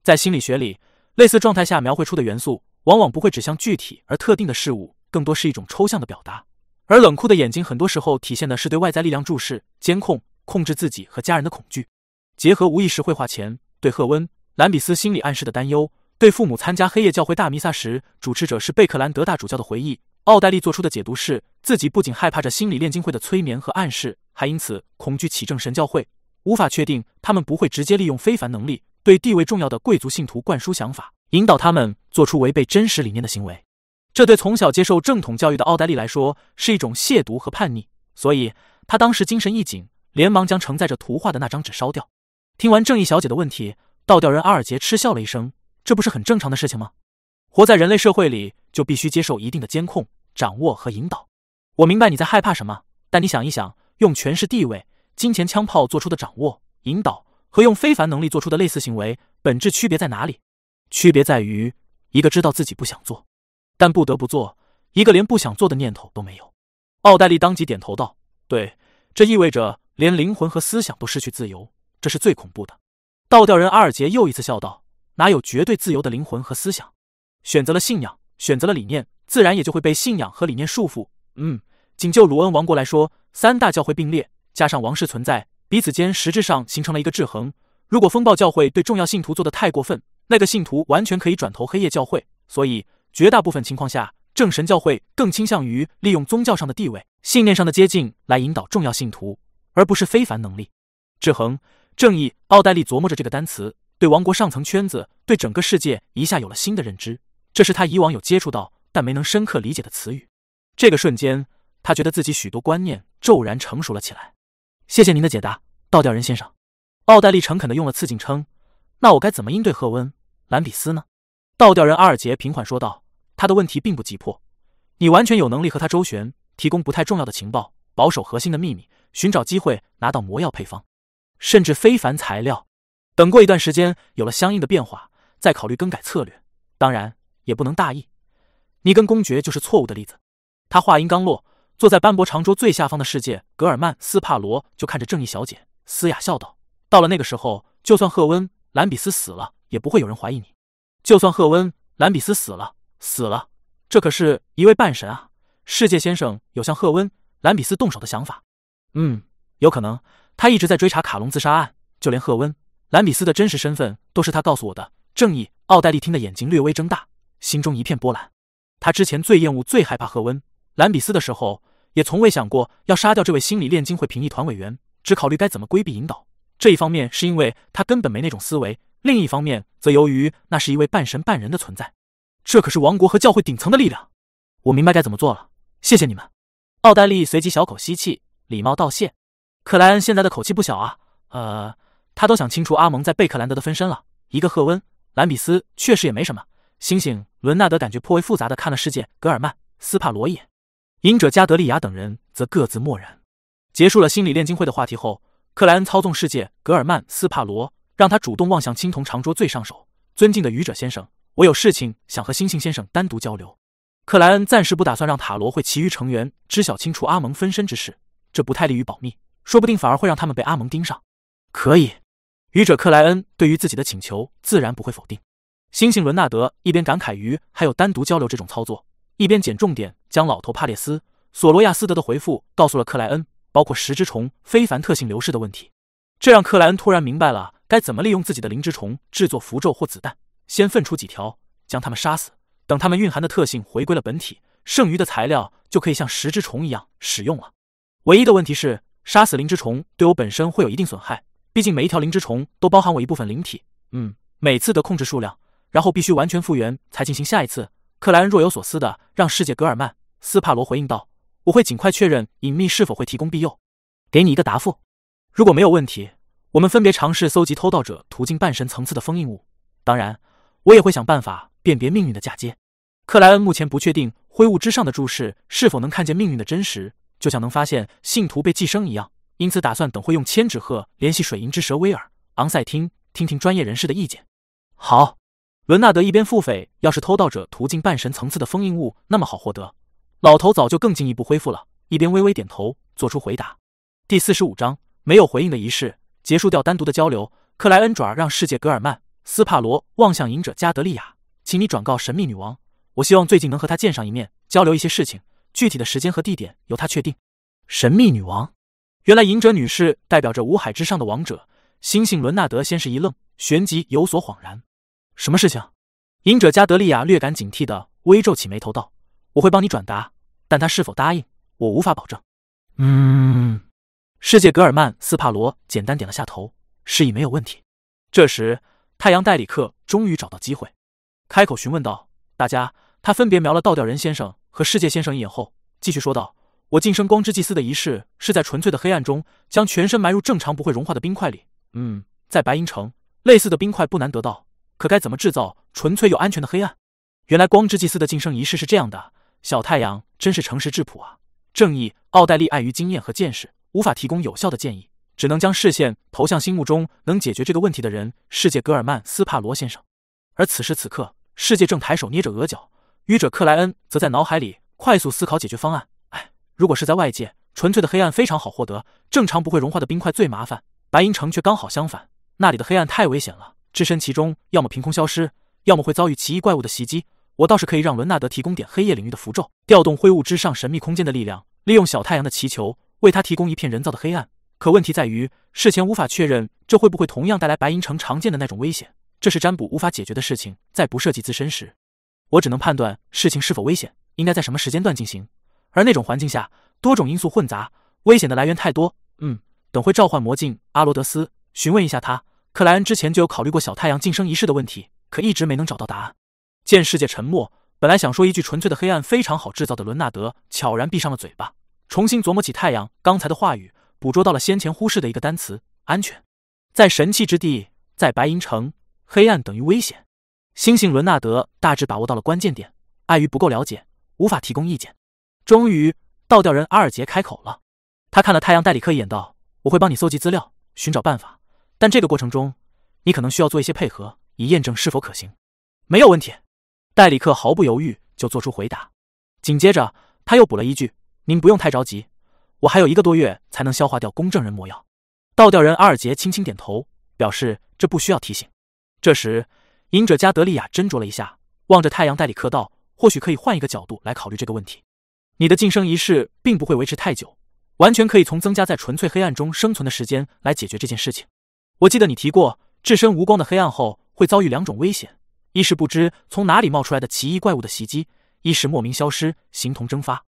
在心理学里，类似状态下描绘出的元素，往往不会指向具体而特定的事物，更多是一种抽象的表达。而冷酷的眼睛，很多时候体现的是对外在力量注视、监控。控制自己和家人的恐惧，结合无意识绘画前对赫温兰比斯心理暗示的担忧，对父母参加黑夜教会大弥撒时主持者是贝克兰德大主教的回忆，奥黛丽做出的解读是自己不仅害怕着心理炼金会的催眠和暗示，还因此恐惧启正神教会。无法确定他们不会直接利用非凡能力对地位重要的贵族信徒灌输想法，引导他们做出违背真实理念的行为。这对从小接受正统教育的奥黛丽来说是一种亵渎和叛逆，所以她当时精神一紧。连忙将承载着图画的那张纸烧掉。听完正义小姐的问题，倒吊人阿尔杰嗤笑了一声：“这不是很正常的事情吗？活在人类社会里，就必须接受一定的监控、掌握和引导。我明白你在害怕什么，但你想一想，用权势、地位、金钱、枪炮做出的掌握、引导，和用非凡能力做出的类似行为，本质区别在哪里？区别在于，一个知道自己不想做，但不得不做；一个连不想做的念头都没有。”奥黛丽当即点头道：“对，这意味着。”连灵魂和思想都失去自由，这是最恐怖的。倒吊人阿尔杰又一次笑道：“哪有绝对自由的灵魂和思想？选择了信仰，选择了理念，自然也就会被信仰和理念束缚。嗯，仅就鲁恩王国来说，三大教会并列，加上王室存在，彼此间实质上形成了一个制衡。如果风暴教会对重要信徒做的太过分，那个信徒完全可以转投黑夜教会。所以，绝大部分情况下，正神教会更倾向于利用宗教上的地位、信念上的接近来引导重要信徒。”而不是非凡能力，制衡、正义。奥黛丽琢磨着这个单词，对王国上层圈子、对整个世界一下有了新的认知。这是他以往有接触到但没能深刻理解的词语。这个瞬间，他觉得自己许多观念骤然成熟了起来。谢谢您的解答，倒吊人先生。奥黛丽诚恳地用了次敬称。那我该怎么应对赫温·兰比斯呢？倒吊人阿尔杰平缓说道：“他的问题并不急迫，你完全有能力和他周旋，提供不太重要的情报，保守核心的秘密，寻找机会拿到魔药配方，甚至非凡材料。等过一段时间有了相应的变化，再考虑更改策略。当然，也不能大意。尼根公爵就是错误的例子。”他话音刚落，坐在斑驳长桌最下方的世界格尔曼斯帕罗就看着正义小姐，嘶哑笑道：“到了那个时候，就算赫温·兰比斯死了，也不会有人怀疑你。”就算赫温·兰比斯死了，死了，这可是一位半神啊！世界先生有向赫温·兰比斯动手的想法？嗯，有可能。他一直在追查卡隆自杀案，就连赫温·兰比斯的真实身份都是他告诉我的。正义奥黛丽听的眼睛略微睁大，心中一片波澜。他之前最厌恶、最害怕赫温·兰比斯的时候，也从未想过要杀掉这位心理炼金会评议团委员，只考虑该怎么规避引导。这一方面是因为他根本没那种思维。另一方面，则由于那是一位半神半人的存在，这可是王国和教会顶层的力量。我明白该怎么做了，谢谢你们。奥黛丽随即小口吸气，礼貌道谢。克莱恩现在的口气不小啊，呃，他都想清除阿蒙在贝克兰德的分身了。一个赫温·兰比斯确实也没什么。星星伦纳德感觉颇为复杂的看了世界格尔曼斯帕罗一眼，隐者加德利亚等人则各自默然。结束了心理炼金会的话题后，克莱恩操纵世界格尔曼斯帕罗。让他主动望向青铜长桌最上手，尊敬的愚者先生，我有事情想和星星先生单独交流。克莱恩暂时不打算让塔罗会其余成员知晓清除阿蒙分身之事，这不太利于保密，说不定反而会让他们被阿蒙盯上。可以，愚者克莱恩对于自己的请求自然不会否定。星星伦纳德一边感慨于还有单独交流这种操作，一边捡重点将老头帕列斯索罗亚斯德的回复告诉了克莱恩，包括十之虫非凡特性流逝的问题。这让克莱恩突然明白了。该怎么利用自己的灵之虫制作符咒或子弹？先分出几条，将它们杀死。等它们蕴含的特性回归了本体，剩余的材料就可以像十之虫一样使用了。唯一的问题是，杀死灵之虫对我本身会有一定损害，毕竟每一条灵之虫都包含我一部分灵体。嗯，每次的控制数量，然后必须完全复原才进行下一次。克莱恩若有所思的让世界格尔曼斯帕罗回应道：“我会尽快确认隐秘是否会提供庇佑，给你一个答复。如果没有问题。”我们分别尝试搜集偷盗者途径半神层次的封印物，当然，我也会想办法辨别命运的嫁接。克莱恩目前不确定灰雾之上的注视是否能看见命运的真实，就像能发现信徒被寄生一样，因此打算等会用千纸鹤联系水银之蛇威尔昂塞汀，听听专业人士的意见。好，伦纳德一边腹诽，要是偷盗者途径半神层次的封印物那么好获得，老头早就更进一步恢复了，一边微微点头，做出回答。第四十五章没有回应的仪式。结束掉单独的交流，克莱恩转而让世界格尔曼斯帕罗望向隐者加德利亚，请你转告神秘女王，我希望最近能和她见上一面，交流一些事情，具体的时间和地点由她确定。神秘女王，原来隐者女士代表着五海之上的王者。星星伦纳德先是一愣，旋即有所恍然。什么事情？隐者加德利亚略感警惕的微皱起眉头道：“我会帮你转达，但他是否答应，我无法保证。”嗯。世界格尔曼斯帕罗简单点了下头，示意没有问题。这时，太阳戴里克终于找到机会，开口询问道：“大家。”他分别瞄了倒吊人先生和世界先生一眼后，继续说道：“我晋升光之祭司的仪式是在纯粹的黑暗中，将全身埋入正常不会融化的冰块里。嗯，在白银城，类似的冰块不难得到。可该怎么制造纯粹又安全的黑暗？原来光之祭司的晋升仪式是这样的。小太阳真是诚实质朴啊！正义奥黛丽碍于经验和见识。”无法提供有效的建议，只能将视线投向心目中能解决这个问题的人——世界格尔曼斯帕罗先生。而此时此刻，世界正抬手捏着额角，愚者克莱恩则在脑海里快速思考解决方案。如果是在外界，纯粹的黑暗非常好获得，正常不会融化的冰块最麻烦。白银城却刚好相反，那里的黑暗太危险了，置身其中，要么凭空消失，要么会遭遇奇异怪物的袭击。我倒是可以让伦纳德提供点黑夜领域的符咒，调动灰雾之上神秘空间的力量，利用小太阳的祈求。为他提供一片人造的黑暗，可问题在于事前无法确认这会不会同样带来白银城常见的那种危险，这是占卜无法解决的事情。在不涉及自身时，我只能判断事情是否危险，应该在什么时间段进行。而那种环境下，多种因素混杂，危险的来源太多。嗯，等会召唤魔镜阿罗德斯，询问一下他，克莱恩之前就有考虑过小太阳晋升仪式的问题，可一直没能找到答案。见世界沉默，本来想说一句纯粹的黑暗非常好制造的伦纳德悄然闭上了嘴巴，重新琢磨起太阳刚才的话语，捕捉到了先前忽视的一个单词：安全。在神器之地，在白银城，黑暗等于危险。星星伦纳德大致把握到了关键点，碍于不够了解，无法提供意见。终于，倒吊人阿尔杰开口了。他看了太阳戴里克一眼，道：“我会帮你搜集资料，寻找办法，但这个过程中，你可能需要做一些配合，以验证是否可行。”没有问题，戴里克毫不犹豫就做出回答。紧接着，他又补了一句：“您不用太着急，我还有一个多月才能消化掉公证人魔药。”倒吊人阿尔杰轻轻点头，表示这不需要提醒。这时，隐者加德利亚斟酌了一下，望着太阳戴里克道：“或许可以换一个角度来考虑这个问题。你的晋升仪式并不会维持太久。”完全可以从增加在纯粹黑暗中生存的时间来解决这件事情。我记得你提过，置身无光的黑暗后会遭遇两种危险：一是不知从哪里冒出来的奇异怪物的袭击；一是莫名消失，形同蒸发。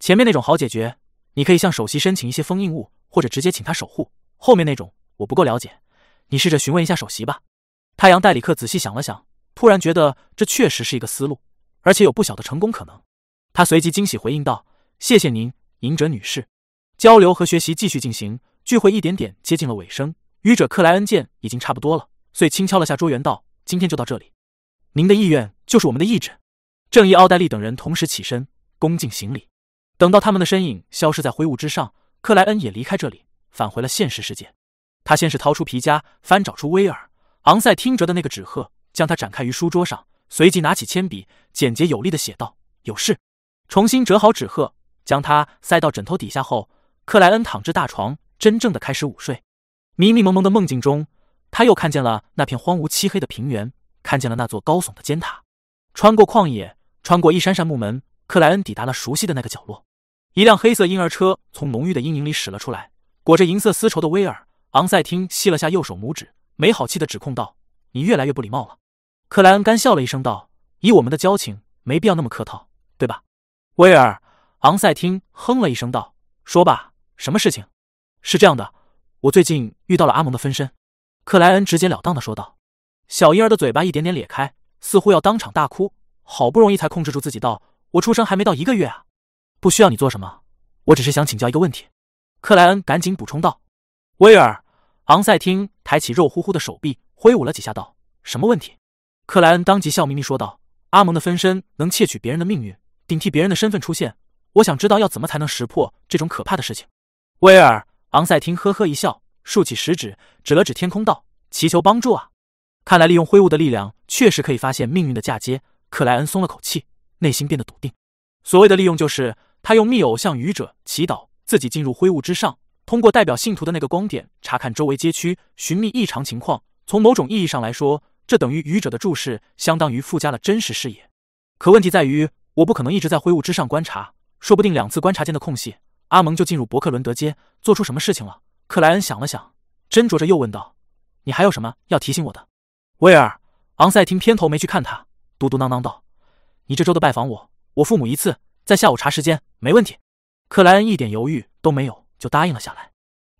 前面那种好解决，你可以向首席申请一些封印物，或者直接请他守护。后面那种我不够了解，你试着询问一下首席吧。太阳戴里克仔细想了想，突然觉得这确实是一个思路，而且有不小的成功可能。他随即惊喜回应道：“谢谢您，隐者女士。”交流和学习继续进行，聚会一点点接近了尾声。愚者克莱恩见已经差不多了，遂轻敲了下桌缘道：“今天就到这里。您的意愿就是我们的意志。”正义、奥黛丽等人同时起身恭敬行礼。等到他们的身影消失在灰雾之上，克莱恩也离开这里，返回了现实世界。他先是掏出皮夹，翻找出威尔昂塞听着的那个纸鹤，将它展开于书桌上，随即拿起铅笔，简洁有力的写道：“有事。”重新折好纸鹤，将它塞到枕头底下后。克莱恩躺至大床，真正的开始午睡。迷迷蒙蒙的梦境中，他又看见了那片荒芜漆黑的平原，看见了那座高耸的尖塔。穿过旷野，穿过一扇扇木门，克莱恩抵达了熟悉的那个角落。一辆黑色婴儿车从浓郁的阴影里驶了出来。裹着银色丝绸的威尔昂塞汀吸了下右手拇指，没好气的指控道：“你越来越不礼貌了。”克莱恩干笑了一声道：“以我们的交情，没必要那么客套，对吧？”威尔昂塞汀哼了一声道：“说吧。”什么事情？是这样的，我最近遇到了阿蒙的分身。克莱恩直截了当的说道。小婴儿的嘴巴一点点咧开，似乎要当场大哭，好不容易才控制住自己道：“我出生还没到一个月啊，不需要你做什么，我只是想请教一个问题。”克莱恩赶紧补充道。威尔昂塞汀抬起肉乎乎的手臂，挥舞了几下道：“什么问题？”克莱恩当即笑眯眯说道：“阿蒙的分身能窃取别人的命运，顶替别人的身份出现，我想知道要怎么才能识破这种可怕的事情。”威尔昂塞汀呵呵一笑，竖起食指指了指天空，道：“祈求帮助啊！看来利用灰雾的力量，确实可以发现命运的嫁接。”克莱恩松了口气，内心变得笃定。所谓的利用，就是他用密偶向愚者祈祷自己进入灰雾之上，通过代表信徒的那个光点查看周围街区，寻觅异常情况。从某种意义上来说，这等于愚者的注视，相当于附加了真实视野。可问题在于，我不可能一直在灰雾之上观察，说不定两次观察间的空隙。阿蒙就进入伯克伦德街，做出什么事情了？克莱恩想了想，斟酌着又问道：“你还有什么要提醒我的？”威尔昂塞汀偏头没去看他，嘟嘟囔囔道：“你这周的拜访我，我父母一次，在下午茶时间，没问题。”克莱恩一点犹豫都没有，就答应了下来。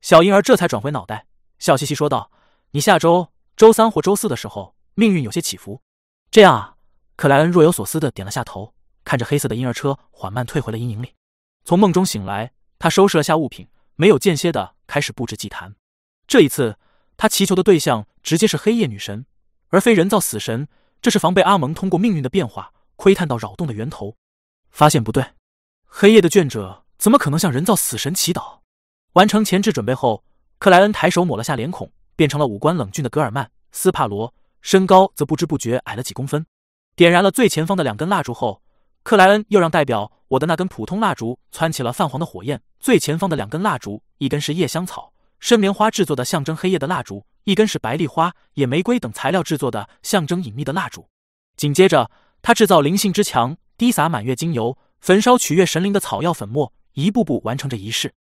小婴儿这才转回脑袋，笑嘻嘻说道：“你下周周三或周四的时候，命运有些起伏。”这样啊？克莱恩若有所思的点了下头，看着黑色的婴儿车缓慢退回了阴影里。从梦中醒来。他收拾了下物品，没有间歇的开始布置祭坛。这一次，他祈求的对象直接是黑夜女神，而非人造死神。这是防备阿蒙通过命运的变化窥探到扰动的源头。发现不对，黑夜的眷者怎么可能向人造死神祈祷？完成前置准备后，克莱恩抬手抹了下脸孔，变成了五官冷峻的格尔曼斯帕罗，身高则不知不觉矮了几公分。点燃了最前方的两根蜡烛后。克莱恩又让代表我的那根普通蜡烛蹿起了泛黄的火焰。最前方的两根蜡烛，一根是夜香草、深棉花制作的象征黑夜的蜡烛，一根是白丽花、野玫瑰等材料制作的象征隐秘的蜡烛。紧接着，他制造灵性之墙，滴洒满月精油，焚烧取悦神灵的草药粉末，一步步完成着仪式。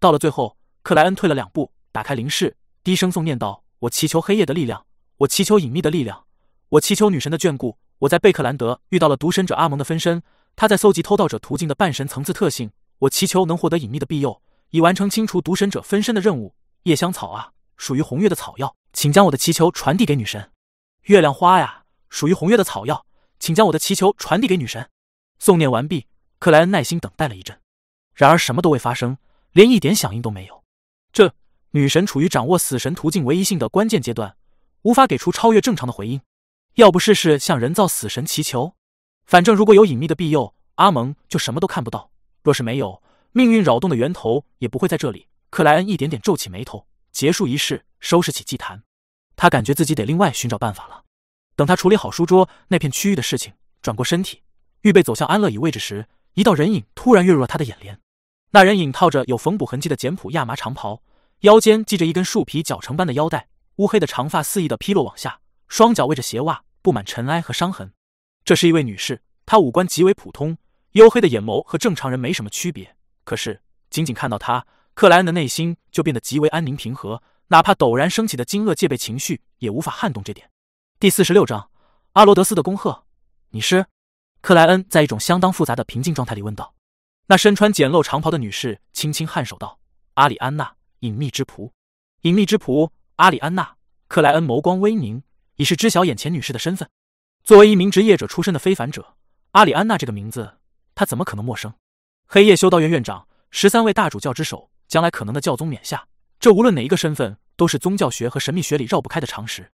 到了最后，克莱恩退了两步，打开灵室，低声诵念道：“我祈求黑夜的力量，我祈求隐秘的力量，我祈求女神的眷顾。”我在贝克兰德遇到了毒神者阿蒙的分身，他在搜集偷盗者途径的半神层次特性。我祈求能获得隐秘的庇佑，以完成清除毒神者分身的任务。夜香草啊，属于红月的草药，请将我的祈求传递给女神。月亮花呀，属于红月的草药，请将我的祈求传递给女神。诵念完毕，克莱恩耐心等待了一阵，然而什么都未发生，连一点响应都没有。这女神处于掌握死神途径唯一性的关键阶段，无法给出超越正常的回应。要不试试向人造死神祈求？反正如果有隐秘的庇佑，阿蒙就什么都看不到；若是没有，命运扰动的源头也不会在这里。克莱恩一点点皱起眉头，结束仪式，收拾起祭坛。他感觉自己得另外寻找办法了。等他处理好书桌那片区域的事情，转过身体，预备走向安乐椅位置时，一道人影突然跃入了他的眼帘。那人影套着有缝补痕迹的简朴亚麻长袍，腰间系着一根树皮绞成般的腰带，乌黑的长发肆意的披落往下，双脚围着鞋袜，布满尘埃和伤痕。这是一位女士，她五官极为普通，黝黑的眼眸和正常人没什么区别。可是仅仅看到她。克莱恩的内心就变得极为安宁平和，哪怕陡然升起的惊愕戒备情绪也无法撼动这点。第四十六章，阿罗德斯的恭贺。你是？克莱恩在一种相当复杂的平静状态里问道。那身穿简陋长袍的女士轻轻颔首道：“阿里安娜，隐秘之仆，隐秘之仆，阿里安娜。”克莱恩眸光微凝，已是知晓眼前女士的身份。作为一名职业者出身的非凡者，阿里安娜这个名字他怎么可能陌生？黑夜修道院院长，十三位大主教之首。将来可能的教宗冕下，这无论哪一个身份，都是宗教学和神秘学里绕不开的常识。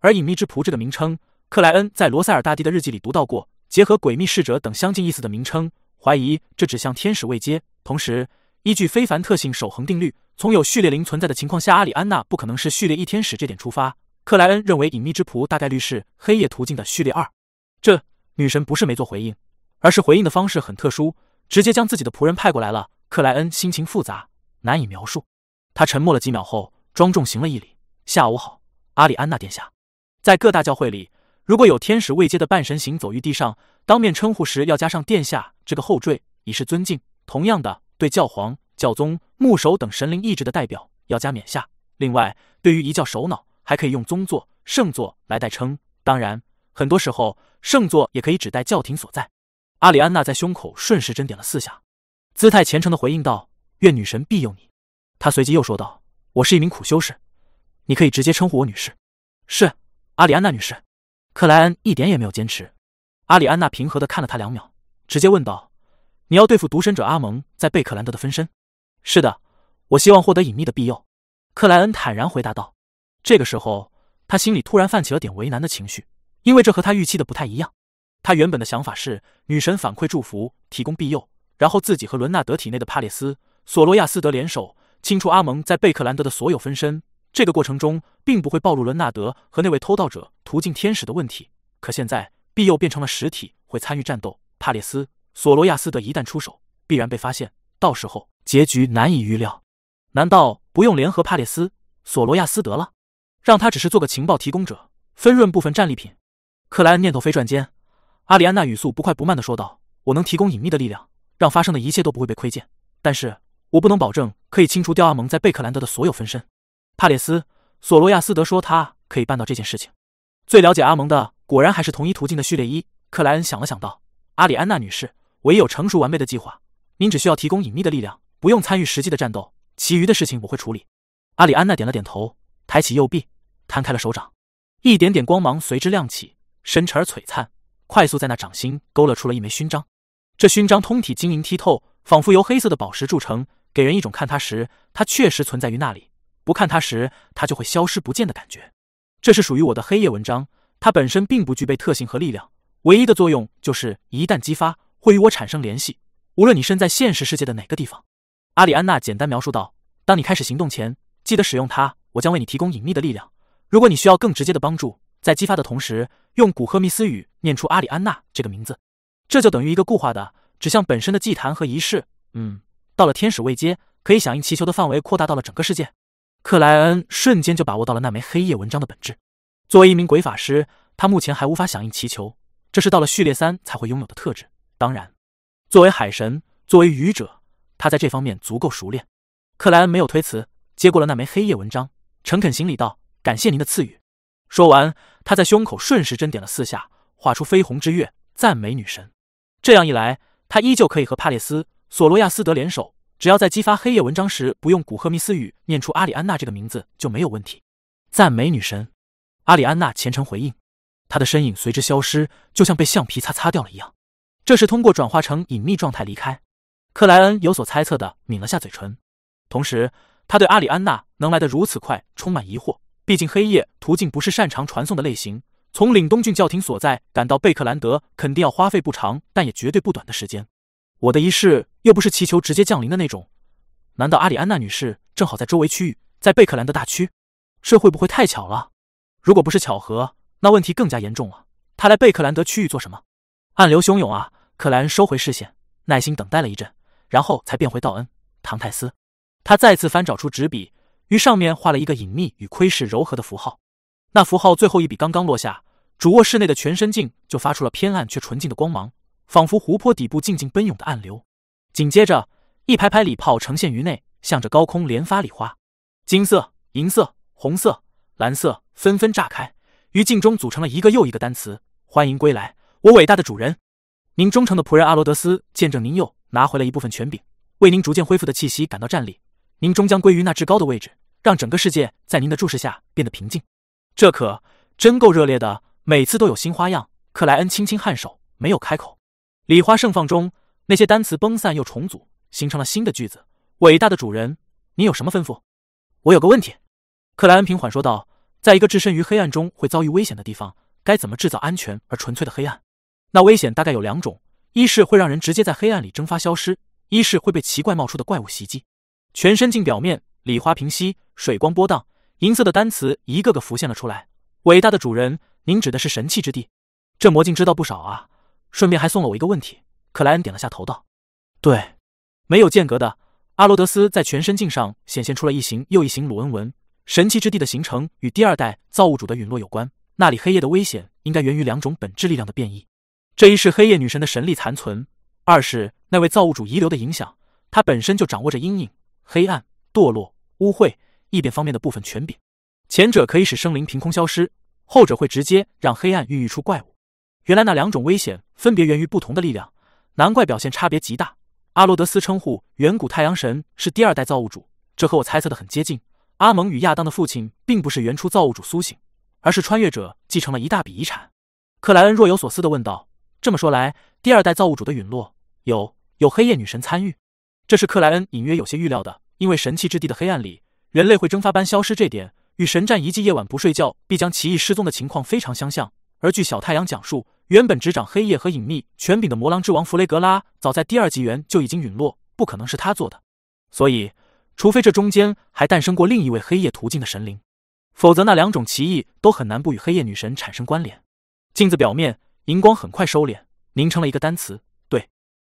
而隐秘之仆这个名称，克莱恩在罗塞尔大帝的日记里读到过，结合诡秘侍者等相近意思的名称，怀疑这指向天使位阶。同时，依据非凡特性守恒定律，从有序列零存在的情况下，阿里安娜不可能是序列一天使这点出发，克莱恩认为隐秘之仆大概率是黑夜途径的序列二。这女神不是没做回应，而是回应的方式很特殊，直接将自己的仆人派过来了。克莱恩心情复杂。难以描述。他沉默了几秒后，庄重行了一礼：“下午好，阿里安娜殿下。”在各大教会里，如果有天使未阶的半神行走于地上，当面称呼时要加上“殿下”这个后缀，以示尊敬。同样的，对教皇、教宗、牧首等神灵意志的代表要加冕下。另外，对于一教首脑，还可以用宗座、圣座来代称。当然，很多时候圣座也可以指代教廷所在。阿里安娜在胸口顺时针点了四下，姿态虔诚的回应道。愿女神庇佑你。他随即又说道：“我是一名苦修士，你可以直接称呼我女士。”是，阿里安娜女士。克莱恩一点也没有坚持。阿里安娜平和的看了他两秒，直接问道：“你要对付独身者阿蒙在贝克兰德的分身？”“是的，我希望获得隐秘的庇佑。”克莱恩坦然回答道。这个时候，他心里突然泛起了点为难的情绪，因为这和他预期的不太一样。他原本的想法是，女神反馈祝福，提供庇佑，然后自己和伦纳德体内的帕列斯。索罗亚斯德联手清除阿蒙在贝克兰德的所有分身，这个过程中并不会暴露伦纳德和那位偷盗者途径天使的问题。可现在庇佑变成了实体，会参与战斗。帕列斯、索罗亚斯德一旦出手，必然被发现，到时候结局难以预料。难道不用联合帕列斯、索罗亚斯德了，让他只是做个情报提供者，分润部分战利品？克莱恩念头飞转间，阿里安娜语速不快不慢的说道：“我能提供隐秘的力量，让发生的一切都不会被窥见，但是。”我不能保证可以清除掉阿蒙在贝克兰德的所有分身。帕列斯·索罗亚斯德说他可以办到这件事情。最了解阿蒙的，果然还是同一途径的序列一。克莱恩想了想道：“阿里安娜女士，我已有成熟完备的计划，您只需要提供隐秘的力量，不用参与实际的战斗，其余的事情我会处理。”阿里安娜点了点头，抬起右臂，摊开了手掌，一点点光芒随之亮起，深沉而璀璨，快速在那掌心勾勒出了一枚勋章。这勋章通体晶莹剔透，仿佛由黑色的宝石铸成。给人一种看它时，它确实存在于那里；不看它时，它就会消失不见的感觉。这是属于我的黑夜文章，它本身并不具备特性和力量，唯一的作用就是一旦激发，会与我产生联系，无论你身在现实世界的哪个地方。阿里安娜简单描述道：“当你开始行动前，记得使用它，我将为你提供隐秘的力量。如果你需要更直接的帮助，在激发的同时，用古赫密斯语念出阿里安娜这个名字，这就等于一个固化的指向本身的祭坛和仪式。”嗯。到了天使位阶，可以响应祈求的范围扩大到了整个世界。克莱恩瞬间就把握到了那枚黑夜文章的本质。作为一名鬼法师，他目前还无法响应祈求，这是到了序列三才会拥有的特质。当然，作为海神，作为愚者，他在这方面足够熟练。克莱恩没有推辞，接过了那枚黑夜文章，诚恳行礼道：“感谢您的赐予。”说完，他在胸口顺时针点了四下，画出绯红之月，赞美女神。这样一来，他依旧可以和帕列斯。索罗亚斯德联手，只要在激发黑夜文章时不用古赫密斯语念出阿里安娜这个名字就没有问题。赞美女神。阿里安娜虔诚回应，她的身影随之消失，就像被橡皮擦擦掉了一样。这是通过转化成隐秘状态离开。克莱恩有所猜测的抿了下嘴唇，同时他对阿里安娜能来得如此快充满疑惑。毕竟黑夜途径不是擅长传送的类型，从岭东郡教廷所在赶到贝克兰德肯定要花费不长，但也绝对不短的时间。我的仪式又不是祈求直接降临的那种，难道阿里安娜女士正好在周围区域，在贝克兰德大区？这会不会太巧了？如果不是巧合，那问题更加严重了。他来贝克兰德区域做什么？暗流汹涌啊！克莱恩收回视线，耐心等待了一阵，然后才变回道恩唐泰斯。他再次翻找出纸笔，于上面画了一个隐秘与窥视柔和的符号。那符号最后一笔刚刚落下，主卧室内的全身镜就发出了偏暗却纯净的光芒。仿佛湖泊底部静静奔涌的暗流，紧接着一排排礼炮呈现于内，向着高空连发礼花，金色、银色、红色、蓝色纷纷炸开，于镜中组成了一个又一个单词：“欢迎归来，我伟大的主人！您忠诚的仆人阿罗德斯，见证您又拿回了一部分权柄，为您逐渐恢复的气息感到战栗。您终将归于那至高的位置，让整个世界在您的注视下变得平静。这可真够热烈的，每次都有新花样。”克莱恩轻轻颔首，没有开口。礼花盛放中，那些单词崩散又重组，形成了新的句子。伟大的主人，你有什么吩咐？我有个问题。克莱恩平缓说道：“在一个置身于黑暗中会遭遇危险的地方，该怎么制造安全而纯粹的黑暗？那危险大概有两种：一是会让人直接在黑暗里蒸发消失；一是会被奇怪冒出的怪物袭击。”全身镜表面，礼花平息，水光波荡，银色的单词一个个浮现了出来。伟大的主人，您指的是神器之地？这魔镜知道不少啊。顺便还送了我一个问题，克莱恩点了下头道：“对，没有间隔的。”阿罗德斯在全身镜上显现出了一行又一行鲁恩纹。神器之地的形成与第二代造物主的陨落有关，那里黑夜的危险应该源于两种本质力量的变异。这一是黑夜女神的神力残存，二是那位造物主遗留的影响。她本身就掌握着阴影、黑暗、堕落、污秽、异变方面的部分权柄。前者可以使生灵凭空消失，后者会直接让黑暗孕育出怪物。原来那两种危险分别源于不同的力量，难怪表现差别极大。阿罗德斯称呼远古太阳神是第二代造物主，这和我猜测的很接近。阿蒙与亚当的父亲并不是原初造物主苏醒，而是穿越者继承了一大笔遗产。克莱恩若有所思地问道：“这么说来，第二代造物主的陨落有有黑夜女神参与？”这是克莱恩隐约有些预料的，因为神器之地的黑暗里，人类会蒸发般消失，这点与神战遗迹夜晚不睡觉必将奇异失踪的情况非常相像。而据小太阳讲述，原本执掌黑夜和隐秘权柄的魔狼之王弗雷格拉，早在第二纪元就已经陨落，不可能是他做的。所以，除非这中间还诞生过另一位黑夜途径的神灵，否则那两种奇异都很难不与黑夜女神产生关联。镜子表面荧光很快收敛，凝成了一个单词：对，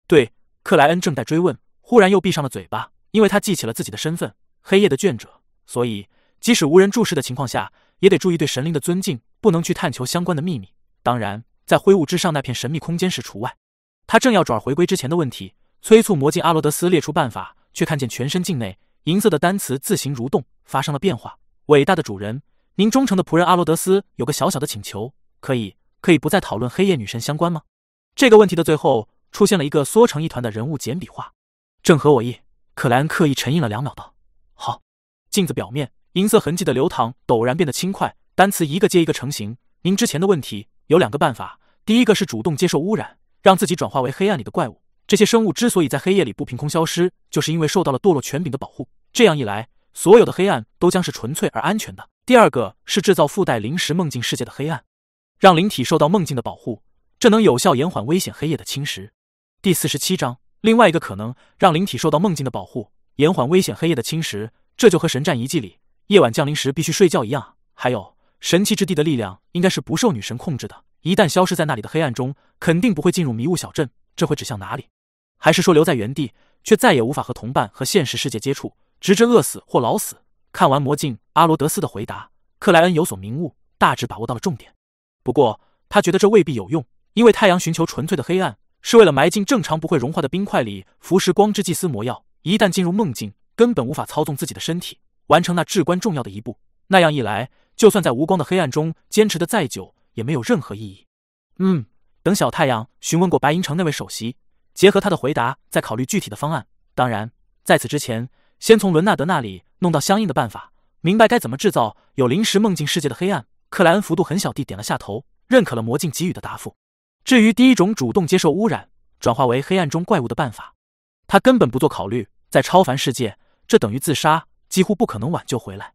对。克莱恩正在追问，忽然又闭上了嘴巴，因为他记起了自己的身份——黑夜的眷者，所以即使无人注视的情况下，也得注意对神灵的尊敬。不能去探求相关的秘密，当然，在灰雾之上那片神秘空间是除外。他正要转回归之前的问题，催促魔镜阿罗德斯列出办法，却看见全身镜内银色的单词自行蠕动，发生了变化。伟大的主人，您忠诚的仆人阿罗德斯有个小小的请求，可以可以不再讨论黑夜女神相关吗？这个问题的最后出现了一个缩成一团的人物简笔画，正合我意。克莱恩刻意沉吟了两秒，道：“好。”镜子表面银色痕迹的流淌陡然变得轻快。单词一个接一个成型。您之前的问题有两个办法，第一个是主动接受污染，让自己转化为黑暗里的怪物。这些生物之所以在黑夜里不凭空消失，就是因为受到了堕落权柄的保护。这样一来，所有的黑暗都将是纯粹而安全的。第二个是制造附带临时梦境世界的黑暗，让灵体受到梦境的保护，这能有效延缓危险黑夜的侵蚀。第四十七章，另外一个可能让灵体受到梦境的保护，延缓危险黑夜的侵蚀，这就和神战遗迹里夜晚降临时必须睡觉一样。还有。神奇之地的力量应该是不受女神控制的，一旦消失在那里的黑暗中，肯定不会进入迷雾小镇。这会指向哪里？还是说留在原地，却再也无法和同伴和现实世界接触，直至饿死或老死？看完魔镜阿罗德斯的回答，克莱恩有所明悟，大致把握到了重点。不过他觉得这未必有用，因为太阳寻求纯粹的黑暗，是为了埋进正常不会融化的冰块里服食光之祭司魔药。一旦进入梦境，根本无法操纵自己的身体，完成那至关重要的一步。那样一来。就算在无光的黑暗中坚持的再久，也没有任何意义。嗯，等小太阳询问过白银城那位首席，结合他的回答，再考虑具体的方案。当然，在此之前，先从伦纳德那里弄到相应的办法，明白该怎么制造有临时梦境世界的黑暗。克莱恩幅度很小地点了下头，认可了魔镜给予的答复。至于第一种主动接受污染、转化为黑暗中怪物的办法，他根本不做考虑。在超凡世界，这等于自杀，几乎不可能挽救回来。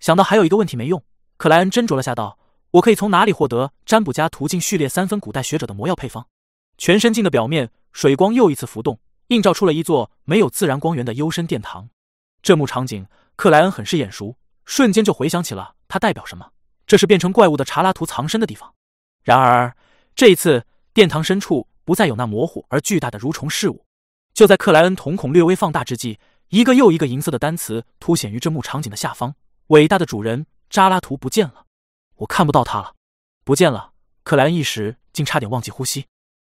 想到还有一个问题没用，克莱恩斟酌了下，道：“我可以从哪里获得占卜家途径序列三分古代学者的魔药配方？”全身镜的表面水光又一次浮动，映照出了一座没有自然光源的幽深殿堂。这幕场景，克莱恩很是眼熟，瞬间就回想起了它代表什么。这是变成怪物的查拉图藏身的地方。然而这一次，殿堂深处不再有那模糊而巨大的蠕虫事物。就在克莱恩瞳孔略微放大之际，一个又一个银色的单词凸显于这幕场景的下方。伟大的主人扎拉图不见了，我看不到他了，不见了。克莱恩一时竟差点忘记呼吸。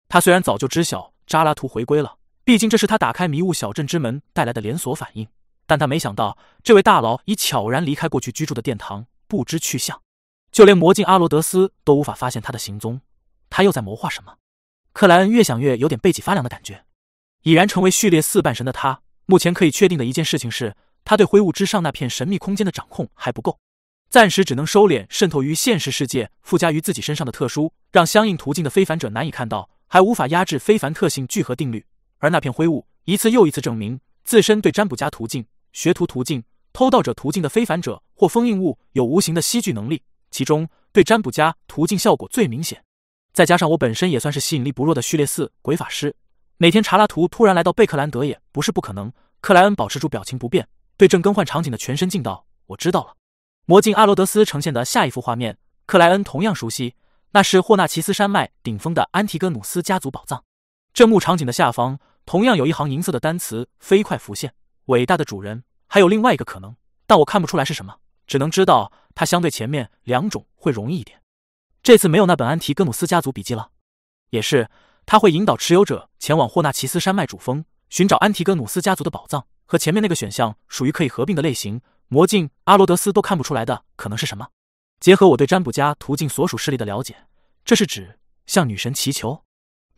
他虽然早就知晓扎拉图回归了，毕竟这是他打开迷雾小镇之门带来的连锁反应，但他没想到这位大佬已悄然离开过去居住的殿堂，不知去向。就连魔镜阿罗德斯都无法发现他的行踪，他又在谋划什么？克莱恩越想越有点背脊发凉的感觉。已然成为序列四半神的他，目前可以确定的一件事情是，他对灰雾之上那片神秘空间的掌控还不够，暂时只能收敛渗透于现实世界、附加于自己身上的特殊，让相应途径的非凡者难以看到，还无法压制非凡特性聚合定律。而那片灰雾一次又一次证明，自身对占卜家途径、学徒途径、偷盗者途径的非凡者或封印物有无形的吸聚能力。其中对占卜家途径效果最明显，再加上我本身也算是吸引力不弱的序列四鬼法师，哪天查拉图突然来到贝克兰德也不是不可能。克莱恩保持住表情不变，对正更换场景的全身镜道：“我知道了。”魔镜阿罗德斯呈现的下一幅画面，克莱恩同样熟悉，那是霍纳奇斯山脉顶峰的安提戈努斯家族宝藏。这幕场景的下方同样有一行银色的单词飞快浮现：“伟大的主人。”还有另外一个可能，但我看不出来是什么。只能知道，它相对前面两种会容易一点。这次没有那本安提戈努斯家族笔记了，也是他会引导持有者前往霍纳奇斯山脉主峰，寻找安提戈努斯家族的宝藏。和前面那个选项属于可以合并的类型。魔镜阿罗德斯都看不出来的可能是什么？结合我对占卜家途径所属势力的了解，这是指向女神祈求。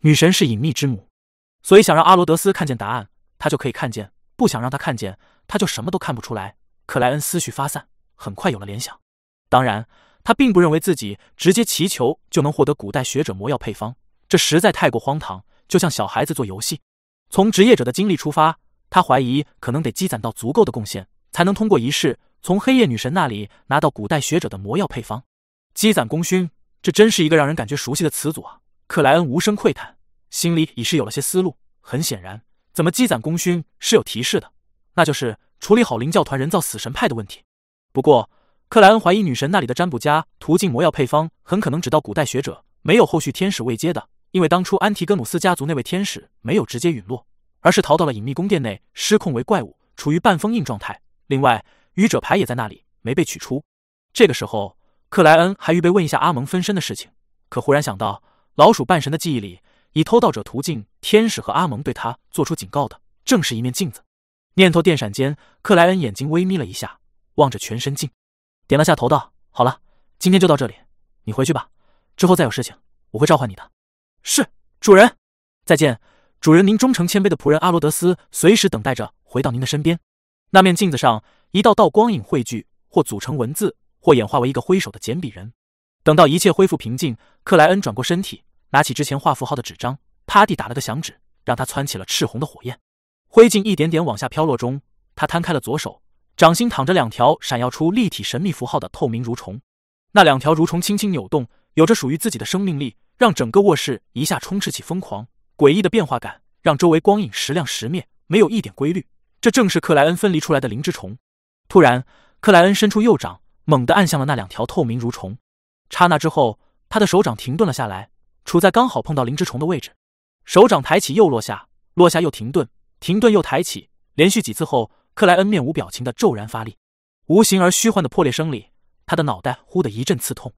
女神是隐秘之母，所以想让阿罗德斯看见答案，他就可以看见；不想让他看见，他就什么都看不出来。克莱恩思绪发散。很快有了联想，当然，他并不认为自己直接祈求就能获得古代学者魔药配方，这实在太过荒唐，就像小孩子做游戏。从职业者的经历出发，他怀疑可能得积攒到足够的贡献，才能通过仪式从黑夜女神那里拿到古代学者的魔药配方。积攒功勋，这真是一个让人感觉熟悉的词组啊！克莱恩无声喟叹，心里已是有了些思路。很显然，怎么积攒功勋是有提示的，那就是处理好灵教团人造死神派的问题。不过，克莱恩怀疑女神那里的占卜家途径魔药配方很可能只到古代学者，没有后续天使未接的。因为当初安提戈努斯家族那位天使没有直接陨落，而是逃到了隐秘宫殿内，失控为怪物，处于半封印状态。另外，愚者牌也在那里，没被取出。这个时候，克莱恩还预备问一下阿蒙分身的事情，可忽然想到，老鼠半神的记忆里，以偷盗者途径，天使和阿蒙对他做出警告的，正是一面镜子。念头电闪间，克莱恩眼睛微眯了一下。望着全身镜，点了下头，道：“好了，今天就到这里，你回去吧。之后再有事情，我会召唤你的。”是主人，再见，主人。您忠诚谦卑的仆人阿罗德斯，随时等待着回到您的身边。那面镜子上，一道道光影汇聚，或组成文字，或演化为一个挥手的简笔人。等到一切恢复平静，克莱恩转过身体，拿起之前画符号的纸张，啪地打了个响指，让他蹿起了赤红的火焰。灰烬一点点往下飘落中，他摊开了左手。掌心躺着两条闪耀出立体神秘符号的透明蠕虫，那两条蠕虫轻轻扭动，有着属于自己的生命力，让整个卧室一下充斥起疯狂诡异的变化感，让周围光影时亮时灭，没有一点规律。这正是克莱恩分离出来的灵之虫。突然，克莱恩伸出右掌，猛地按向了那两条透明蠕虫。刹那之后，他的手掌停顿了下来，处在刚好碰到灵之虫的位置。手掌抬起又落下，落下又停顿，停顿又抬起，连续几次后。克莱恩面无表情的骤然发力，无形而虚幻的破裂声里，他的脑袋忽的一阵刺痛，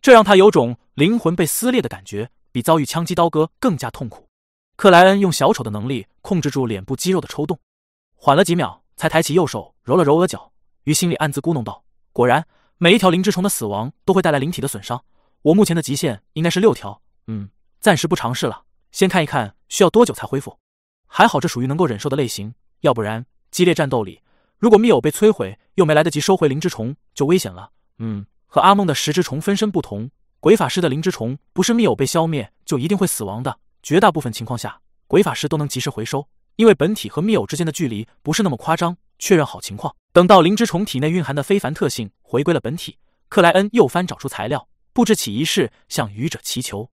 这让他有种灵魂被撕裂的感觉，比遭遇枪击刀割更加痛苦。克莱恩用小丑的能力控制住脸部肌肉的抽动，缓了几秒，才抬起右手揉了揉额角，于心里暗自咕哝道：“果然，每一条灵之虫的死亡都会带来灵体的损伤。我目前的极限应该是六条，嗯，暂时不尝试了，先看一看需要多久才恢复。还好这属于能够忍受的类型，要不然……”激烈战斗里，如果密友被摧毁，又没来得及收回灵之虫，就危险了。嗯，和阿梦的十只虫分身不同，鬼法师的灵之虫不是密友被消灭就一定会死亡的。绝大部分情况下，鬼法师都能及时回收，因为本体和密友之间的距离不是那么夸张。确认好情况，等到灵之虫体内蕴含的非凡特性回归了本体，克莱恩又翻找出材料，布置起仪式，向愚者祈求。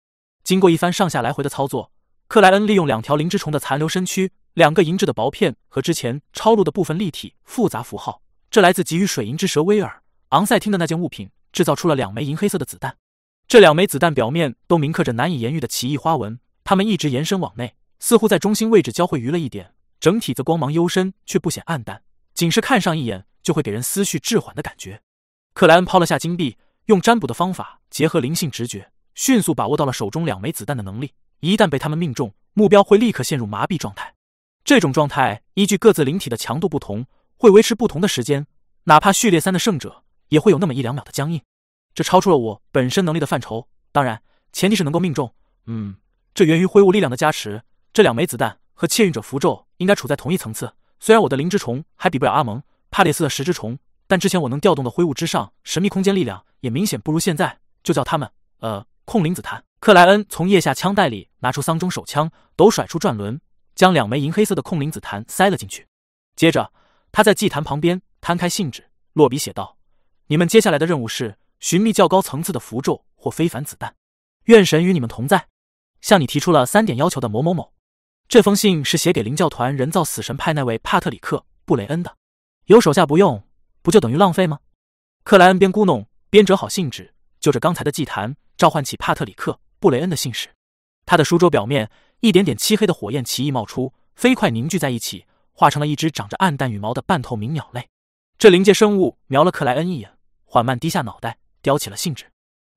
经过一番上下来回的操作，克莱恩利用两条灵之虫的残留身躯、两个银质的薄片和之前抄录的部分立体复杂符号，这来自给予水银之蛇威尔昂塞汀的那件物品，制造出了两枚银黑色的子弹。这两枚子弹表面都铭刻着难以言喻的奇异花纹，它们一直延伸往内，似乎在中心位置交汇于了一点，整体则光芒幽深，却不显暗淡。仅是看上一眼，就会给人思绪滞缓的感觉。克莱恩抛了下金币，用占卜的方法结合灵性直觉，迅速把握到了手中两枚子弹的能力。一旦被他们命中，目标会立刻陷入麻痹状态。这种状态依据各自灵体的强度不同，会维持不同的时间。哪怕序列三的胜者，也会有那么一两秒的僵硬。这超出了我本身能力的范畴。当然，前提是能够命中。嗯，这源于挥雾力量的加持。这两枚子弹和窃运者符咒应该处在同一层次。虽然我的灵之虫还比不了阿蒙、帕列斯的十之虫，但之前我能调动的挥雾之上神秘空间力量也明显不如现在。就叫他们，呃，控灵子弹。克莱恩从腋下枪袋里拿出桑中手枪，抖甩出转轮，将两枚银黑色的控灵子弹塞了进去。接着，他在祭坛旁边摊开信纸，落笔写道：“你们接下来的任务是寻觅较高层次的符咒或非凡子弹。愿神与你们同在。”向你提出了三点要求的某某某。这封信是写给灵教团人造死神派那位帕特里克·布雷恩的。有手下不用，不就等于浪费吗？克莱恩边咕哝边折好信纸，就着刚才的祭坛召唤起帕特里克·布雷恩的信使。他的书桌表面一点点漆黑的火焰奇异冒出，飞快凝聚在一起，化成了一只长着暗淡羽毛的半透明鸟类。这灵界生物瞄了克莱恩一眼，缓慢低下脑袋，叼起了信纸。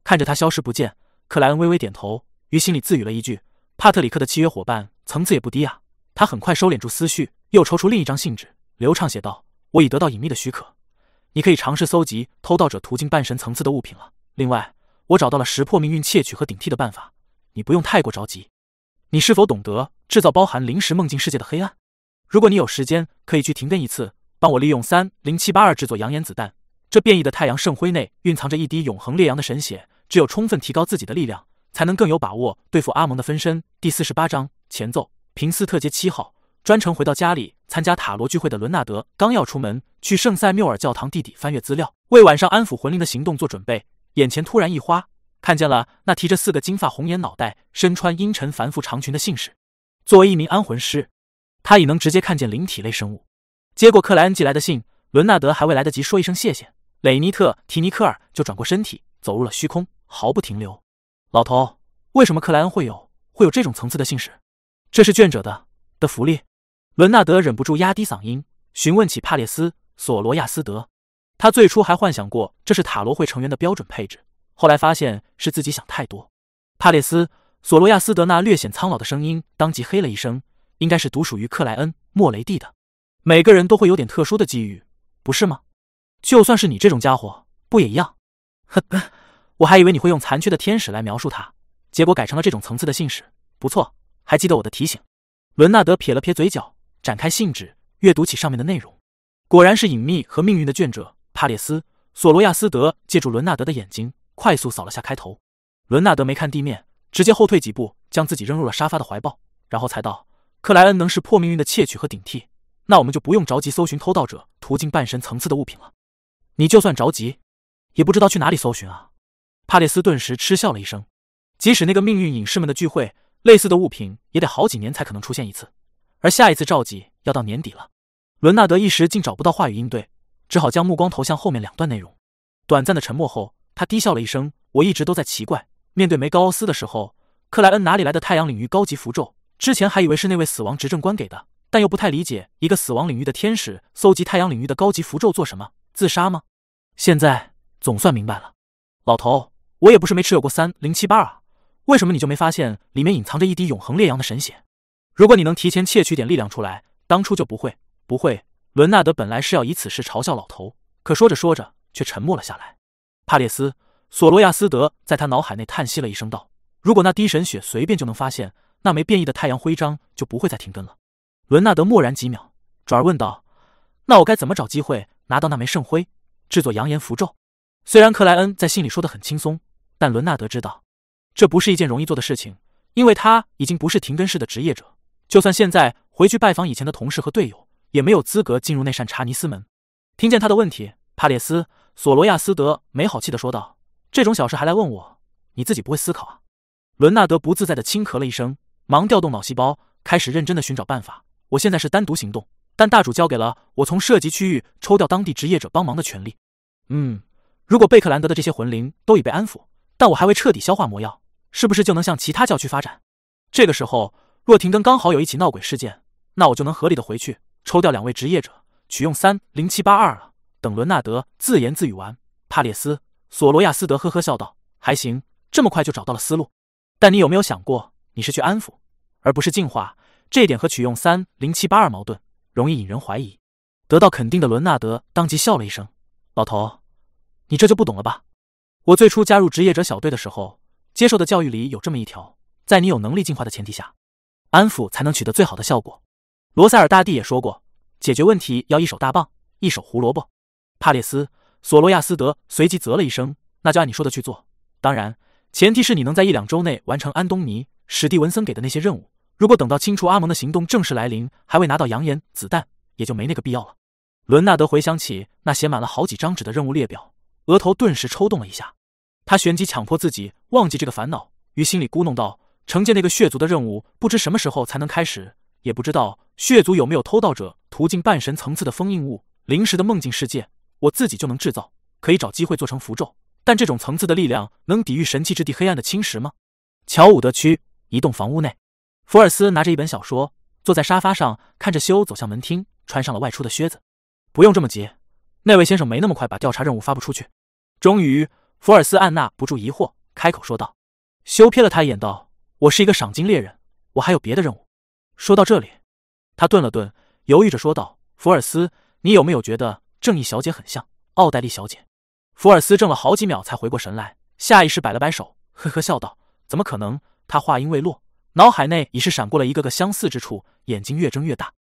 看着他消失不见，克莱恩微微点头，于心里自语了一句：“帕特里克的契约伙伴。”层次也不低啊！他很快收敛住思绪，又抽出另一张信纸，流畅写道：“我已得到隐秘的许可，你可以尝试搜集偷盗者途径半神层次的物品了。另外，我找到了识破命运窃取和顶替的办法，你不用太过着急。你是否懂得制造包含临时梦境世界的黑暗？如果你有时间，可以去停更一次，帮我利用三零七八二制作扬言子弹。这变异的太阳圣辉内蕴藏着一滴永恒烈阳的神血，只有充分提高自己的力量，才能更有把握对付阿蒙的分身。”第四十八章。前奏：平斯特街七号。专程回到家里参加塔罗聚会的伦纳德，刚要出门去圣塞缪尔教堂地底翻阅资料，为晚上安抚魂灵的行动做准备，眼前突然一花，看见了那提着四个金发红眼脑袋、身穿阴沉繁复长裙的信使。作为一名安魂师，他已能直接看见灵体类生物。接过克莱恩寄来的信，伦纳德还未来得及说一声谢谢，雷尼特·提尼克尔就转过身体走入了虚空，毫不停留。老头，为什么克莱恩会有会有这种层次的信使？这是卷者的的福利。伦纳德忍不住压低嗓音询问起帕列斯·索罗亚斯德。他最初还幻想过这是塔罗会成员的标准配置，后来发现是自己想太多。帕列斯·索罗亚斯德那略显苍老的声音当即嘿了一声，应该是独属于克莱恩·莫雷蒂的。每个人都会有点特殊的机遇，不是吗？就算是你这种家伙，不也一样？呵呵，我还以为你会用残缺的天使来描述他，结果改成了这种层次的信使，不错。还记得我的提醒？伦纳德撇了撇嘴角，展开信纸，阅读起上面的内容。果然是隐秘和命运的卷者帕列斯·索罗亚斯德。借助伦纳德的眼睛，快速扫了下开头。伦纳德没看地面，直接后退几步，将自己扔入了沙发的怀抱，然后才道：“克莱恩能识破命运的窃取和顶替，那我们就不用着急搜寻偷盗者途径半神层次的物品了。你就算着急，也不知道去哪里搜寻啊！”帕列斯顿时嗤笑了一声。即使那个命运隐士们的聚会。类似的物品也得好几年才可能出现一次，而下一次召集要到年底了。伦纳德一时竟找不到话语应对，只好将目光投向后面两段内容。短暂的沉默后，他低笑了一声：“我一直都在奇怪，面对梅高奥斯的时候，克莱恩哪里来的太阳领域高级符咒？之前还以为是那位死亡执政官给的，但又不太理解一个死亡领域的天使搜集太阳领域的高级符咒做什么？自杀吗？现在总算明白了。老头，我也不是没持有过三零七八啊。”为什么你就没发现里面隐藏着一滴永恒烈阳的神血？如果你能提前窃取点力量出来，当初就不会不会。伦纳德本来是要以此事嘲笑老头，可说着说着却沉默了下来。帕列斯·索罗亚斯德在他脑海内叹息了一声，道：“如果那滴神血随便就能发现，那枚变异的太阳徽章就不会再停更了。”伦纳德默然几秒，转而问道：“那我该怎么找机会拿到那枚圣徽，制作扬言符咒？虽然克莱恩在心里说的很轻松，但伦纳德知道，这不是一件容易做的事情，因为他已经不是廷根市的职业者。就算现在回去拜访以前的同事和队友，也没有资格进入那扇查尼斯门。听见他的问题，帕列斯·索罗亚斯德没好气的说道：“这种小事还来问我？你自己不会思考啊？”伦纳德不自在的轻咳了一声，忙调动脑细胞，开始认真的寻找办法。我现在是单独行动，但大主交给了我从涉及区域抽调当地职业者帮忙的权利。嗯，如果贝克兰德的这些魂灵都已被安抚，但我还未彻底消化魔药，是不是就能向其他教区发展？这个时候，若廷根刚好有一起闹鬼事件，那我就能合理的回去抽调两位职业者，取用三零七八二了。等伦纳德自言自语完，帕列斯·索罗亚斯德呵呵笑道：“还行，这么快就找到了思路。”但你有没有想过，你是去安抚，而不是进化？这一点和取用三零七八二矛盾，容易引人怀疑。得到肯定的伦纳德当即笑了一声：“老头，你这就不懂了吧？我最初加入职业者小队的时候，接受的教育里有这么一条：在你有能力进化的前提下，安抚才能取得最好的效果。罗塞尔大帝也说过，解决问题要一手大棒，一手胡萝卜。”帕列斯·索罗亚斯德随即啧了一声：“那就按你说的去做，当然。”前提是你能在一两周内完成安东尼·史蒂文森给的那些任务。如果等到清除阿蒙的行动正式来临，还未拿到扬言子弹，也就没那个必要了。伦纳德回想起那写满了好几张纸的任务列表，额头顿时抽动了一下。他旋即强迫自己忘记这个烦恼，于心里咕哝道：“惩戒那个血族的任务，不知什么时候才能开始，也不知道血族有没有偷盗者途径半神层次的封印物，临时的梦境世界，我自己就能制造，可以找机会做成符咒。”但这种层次的力量能抵御神器之地黑暗的侵蚀吗？乔伍德区一栋房屋内，福尔斯拿着一本小说，坐在沙发上，看着修走向门厅，穿上了外出的靴子。不用这么急，那位先生没那么快把调查任务发布出去。终于，福尔斯按捺不住疑惑，开口说道。修瞥了他一眼，道：“我是一个赏金猎人，我还有别的任务。”说到这里，他顿了顿，犹豫着说道：“福尔斯，你有没有觉得正义小姐很像奥黛丽小姐？”福尔斯怔了好几秒，才回过神来，下意识摆了摆手，呵呵笑道：“怎么可能？”他话音未落，脑海内已是闪过了一个个相似之处，眼睛越睁越大。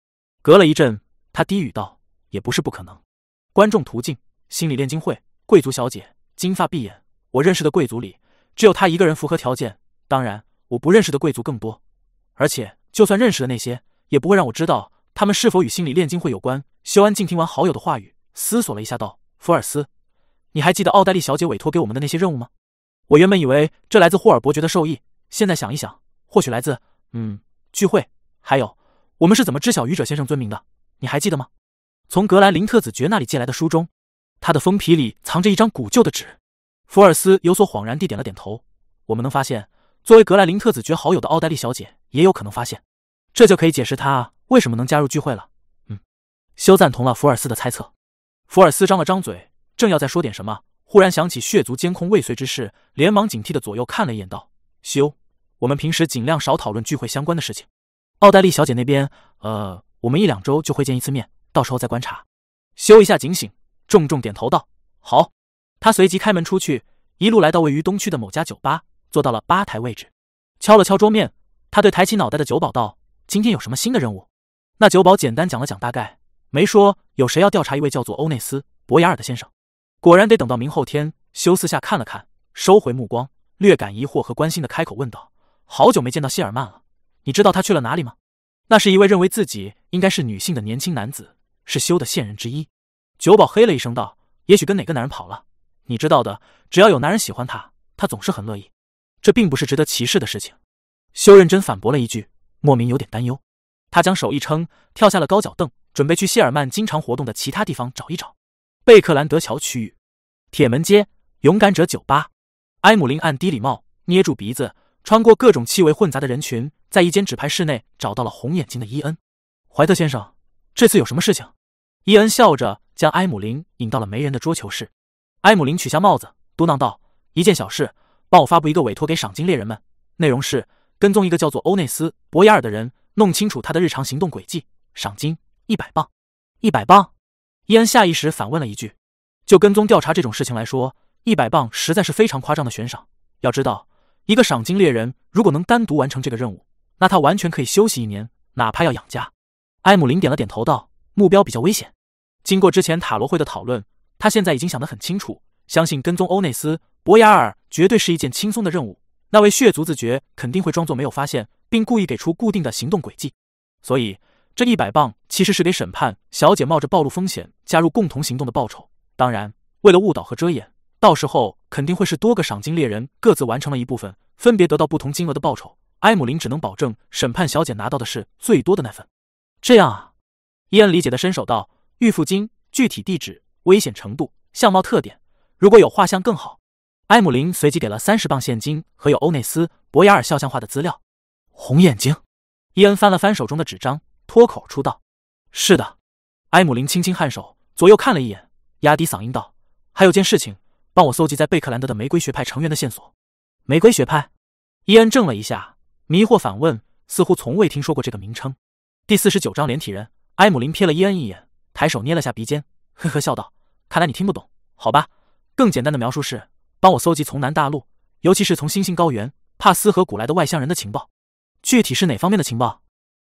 隔了一阵，他低语道：“也不是不可能。观众途径，心理炼金会，贵族小姐，金发碧眼。我认识的贵族里，只有他一个人符合条件。当然，我不认识的贵族更多，而且就算认识的那些，也不会让我知道他们是否与心理炼金会有关。”修安静听完好友的话语，思索了一下，道：“福尔斯。”你还记得奥黛丽小姐委托给我们的那些任务吗？我原本以为这来自霍尔伯爵的授意，现在想一想，或许来自……嗯，聚会。还有，我们是怎么知晓愚者先生尊名的？你还记得吗？从格兰林特子爵那里借来的书中，他的封皮里藏着一张古旧的纸。福尔斯有所恍然地点了点头。我们能发现，作为格兰林特子爵好友的奥黛丽小姐也有可能发现，这就可以解释他为什么能加入聚会了。嗯，休赞同了福尔斯的猜测。福尔斯张了张嘴。正要再说点什么，忽然想起血族监控未遂之事，连忙警惕的左右看了一眼，道：“修，我们平时尽量少讨论聚会相关的事情。奥黛丽小姐那边，呃，我们一两周就会见一次面，到时候再观察。”修一下警醒，重重点头道：“好。”他随即开门出去，一路来到位于东区的某家酒吧，坐到了吧台位置，敲了敲桌面。他对抬起脑袋的酒保道：“今天有什么新的任务？”那酒保简单讲了讲大概，没说有谁要调查一位叫做欧内斯·博雅尔的先生。果然得等到明后天。休四下看了看，收回目光，略感疑惑和关心的开口问道：“好久没见到谢尔曼了，你知道他去了哪里吗？”那是一位认为自己应该是女性的年轻男子，是修的线人之一。酒保嘿了一声道：“也许跟哪个男人跑了。你知道的，只要有男人喜欢他，他总是很乐意。这并不是值得歧视的事情。”修认真反驳了一句，莫名有点担忧。他将手一撑，跳下了高脚凳，准备去谢尔曼经常活动的其他地方找一找。贝克兰德桥区域，铁门街勇敢者酒吧。埃姆林按低礼帽，捏住鼻子，穿过各种气味混杂的人群，在一间纸牌室内找到了红眼睛的伊恩。怀特先生，这次有什么事情？伊恩笑着将埃姆林引到了没人的桌球室。埃姆林取下帽子，嘟囔道：“一件小事，帮我发布一个委托给赏金猎人们，内容是跟踪一个叫做欧内斯·博雅尔的人，弄清楚他的日常行动轨迹，赏金一百磅。一百磅。”伊恩下意识反问了一句：“就跟踪调查这种事情来说，一百磅实在是非常夸张的悬赏。要知道，一个赏金猎人如果能单独完成这个任务，那他完全可以休息一年，哪怕要养家。”埃姆林点了点头，道：“目标比较危险。”经过之前塔罗会的讨论，他现在已经想得很清楚，相信跟踪欧内斯·博雅尔绝对是一件轻松的任务。那位血族子爵肯定会装作没有发现，并故意给出固定的行动轨迹。所以，这一百磅其实是给审判小姐冒着暴露风险加入共同行动的报酬。当然，为了误导和遮掩，到时候肯定会是多个赏金猎人各自完成了一部分，分别得到不同金额的报酬。埃姆林只能保证审判小姐拿到的是最多的那份。这样啊，伊恩理解的伸手道：“预付金、具体地址、危险程度、相貌特点，如果有画像更好。”埃姆林随即给了三十磅现金和有欧内斯·博雅尔肖像画的资料。红眼睛，伊恩翻了翻手中的纸张，脱口出道：“是的。”埃姆林轻轻颔首，左右看了一眼，压低嗓音道：“还有件事情，帮我搜集在贝克兰德的玫瑰学派成员的线索。”玫瑰学派，伊恩怔了一下，迷惑反问，似乎从未听说过这个名称。第四十九章连体人。埃姆林瞥了伊恩一眼，抬手捏了下鼻尖，呵呵笑道：“看来你听不懂，好吧。更简单的描述是，帮我搜集从南大陆，尤其是从星星高原、帕斯河谷来的外乡人的情报。具体是哪方面的情报？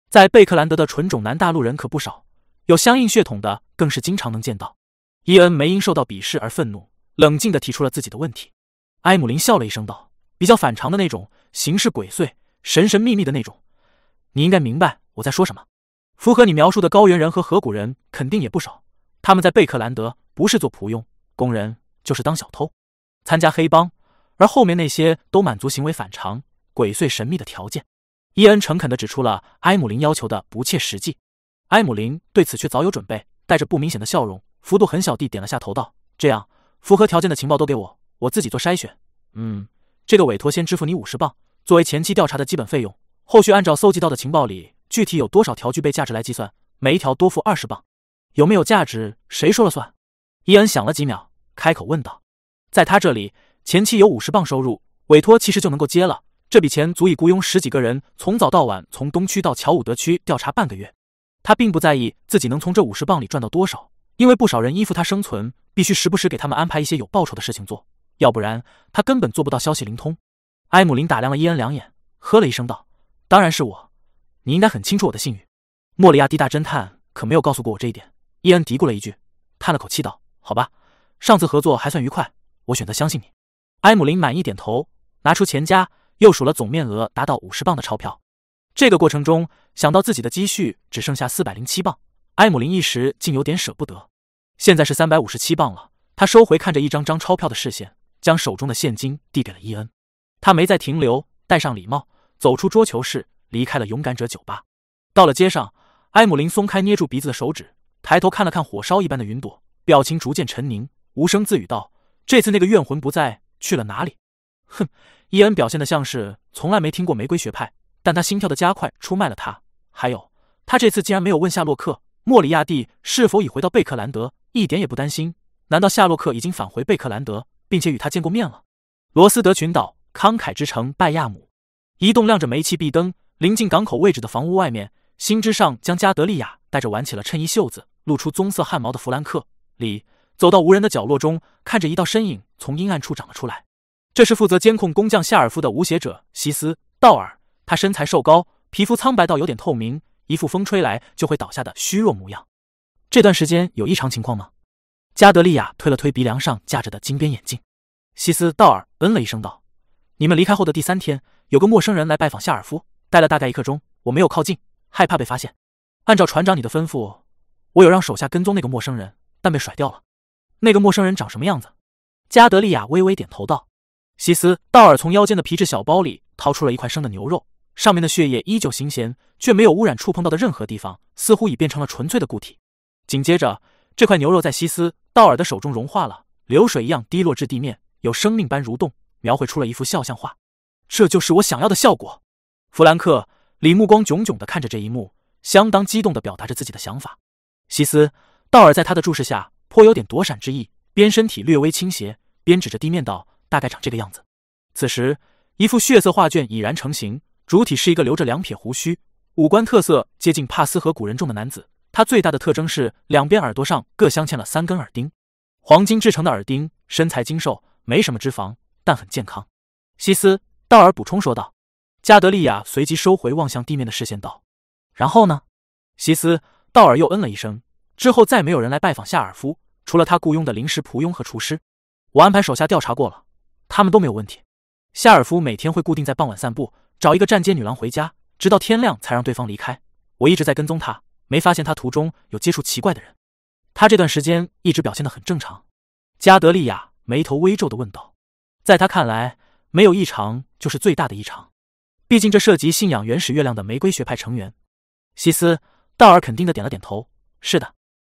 在贝克兰德的纯种南大陆人可不少，有相应血统的更是经常能见到。”伊恩没因受到鄙视而愤怒，冷静地提出了自己的问题。埃姆林笑了一声道：“比较反常的那种，行事鬼祟、神神秘秘的那种。你应该明白我在说什么。”符合你描述的高原人和河谷人肯定也不少，他们在贝克兰德不是做仆佣、工人，就是当小偷，参加黑帮，而后面那些都满足行为反常、鬼祟神秘的条件。伊恩诚恳地指出了埃姆林要求的不切实际，埃姆林对此却早有准备，带着不明显的笑容，幅度很小地点了下头，道：“这样，符合条件的情报都给我，我自己做筛选。嗯，这个委托先支付你五十磅，作为前期调查的基本费用，后续按照搜集到的情报里。”具体有多少条具备价值来计算，每一条多付二十磅。有没有价值，谁说了算？伊恩想了几秒，开口问道：“在他这里，前期有五十磅收入，委托其实就能够接了。这笔钱足以雇佣十几个人，从早到晚从东区到乔伍德区调查半个月。他并不在意自己能从这五十磅里赚到多少，因为不少人依附他生存，必须时不时给他们安排一些有报酬的事情做，要不然他根本做不到消息灵通。”埃姆林打量了伊恩两眼，呵了一声道：“当然是我。”你应该很清楚我的信誉，莫里亚蒂大侦探可没有告诉过我这一点。伊恩嘀咕了一句，叹了口气道：“好吧，上次合作还算愉快，我选择相信你。”埃姆林满意点头，拿出钱夹，又数了总面额达到五十磅的钞票。这个过程中，想到自己的积蓄只剩下四百零七磅，埃姆林一时竟有点舍不得。现在是三百五十七磅了，他收回看着一张张钞票的视线，将手中的现金递给了伊恩。他没再停留，戴上礼帽，走出桌球室。离开了勇敢者酒吧，到了街上，埃姆林松开捏住鼻子的手指，抬头看了看火烧一般的云朵，表情逐渐沉凝，无声自语道：“这次那个怨魂不在，去了哪里？”哼，伊恩表现的像是从来没听过玫瑰学派，但他心跳的加快出卖了他。还有，他这次竟然没有问夏洛克·莫里亚蒂是否已回到贝克兰德，一点也不担心。难道夏洛克已经返回贝克兰德，并且与他见过面了？罗斯德群岛，慷慨之城拜亚姆，一栋亮着煤气壁灯。临近港口位置的房屋外面，新之上将加德利亚带着挽起了衬衣袖子，露出棕色汗毛的弗兰克里走到无人的角落中，看着一道身影从阴暗处长了出来。这是负责监控工匠夏尔夫的无血者西斯道尔。他身材瘦高，皮肤苍白到有点透明，一副风吹来就会倒下的虚弱模样。这段时间有异常情况吗？加德利亚推了推鼻梁上架着的金边眼镜。西斯道尔嗯了一声道：“你们离开后的第三天，有个陌生人来拜访夏尔夫。”待了大概一刻钟，我没有靠近，害怕被发现。按照船长你的吩咐，我有让手下跟踪那个陌生人，但被甩掉了。那个陌生人长什么样子？加德利亚微微点头道：“西斯道尔从腰间的皮质小包里掏出了一块生的牛肉，上面的血液依旧新鲜，却没有污染触碰到的任何地方，似乎已变成了纯粹的固体。紧接着，这块牛肉在西斯道尔的手中融化了，流水一样滴落至地面，有生命般蠕动，描绘出了一幅肖像画。这就是我想要的效果。”弗兰克李目光炯炯地看着这一幕，相当激动地表达着自己的想法。西斯道尔在他的注视下颇有点躲闪之意，边身体略微倾斜，边指着地面道：“大概长这个样子。”此时，一幅血色画卷已然成型，主体是一个留着两撇胡须、五官特色接近帕斯和古人众的男子。他最大的特征是两边耳朵上各镶嵌了三根耳钉，黄金制成的耳钉，身材精瘦，没什么脂肪，但很健康。西斯道尔补充说道。加德利亚随即收回望向地面的视线，道：“然后呢？”西斯道尔又嗯了一声，之后再没有人来拜访夏尔夫，除了他雇佣的临时仆佣和厨师。我安排手下调查过了，他们都没有问题。夏尔夫每天会固定在傍晚散步，找一个站街女郎回家，直到天亮才让对方离开。我一直在跟踪他，没发现他途中有接触奇怪的人。他这段时间一直表现得很正常。加德利亚眉头微皱的问道：“在他看来，没有异常就是最大的异常，毕竟这涉及信仰原始月亮的玫瑰学派成员。”西斯道尔肯定的点了点头：“是的。”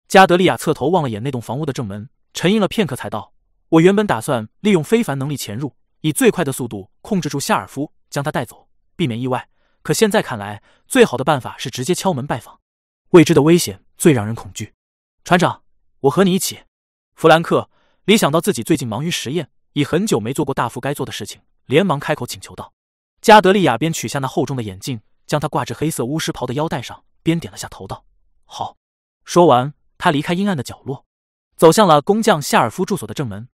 加德利亚侧头望了眼那栋房屋的正门，沉吟了片刻，才道：“我原本打算利用非凡能力潜入，以最快的速度控制住夏尔夫，将他带走，避免意外。可现在看来，最好的办法是直接敲门拜访。未知的危险最让人恐惧。船长，我和你一起。”弗兰克里想到自己最近忙于实验，已很久没做过大副该做的事情，连忙开口请求道。加德利亚边取下那厚重的眼镜，将它挂至黑色巫师袍的腰带上，边点了下头道：“好。”说完。他离开阴暗的角落，走向了工匠夏尔夫住所的正门。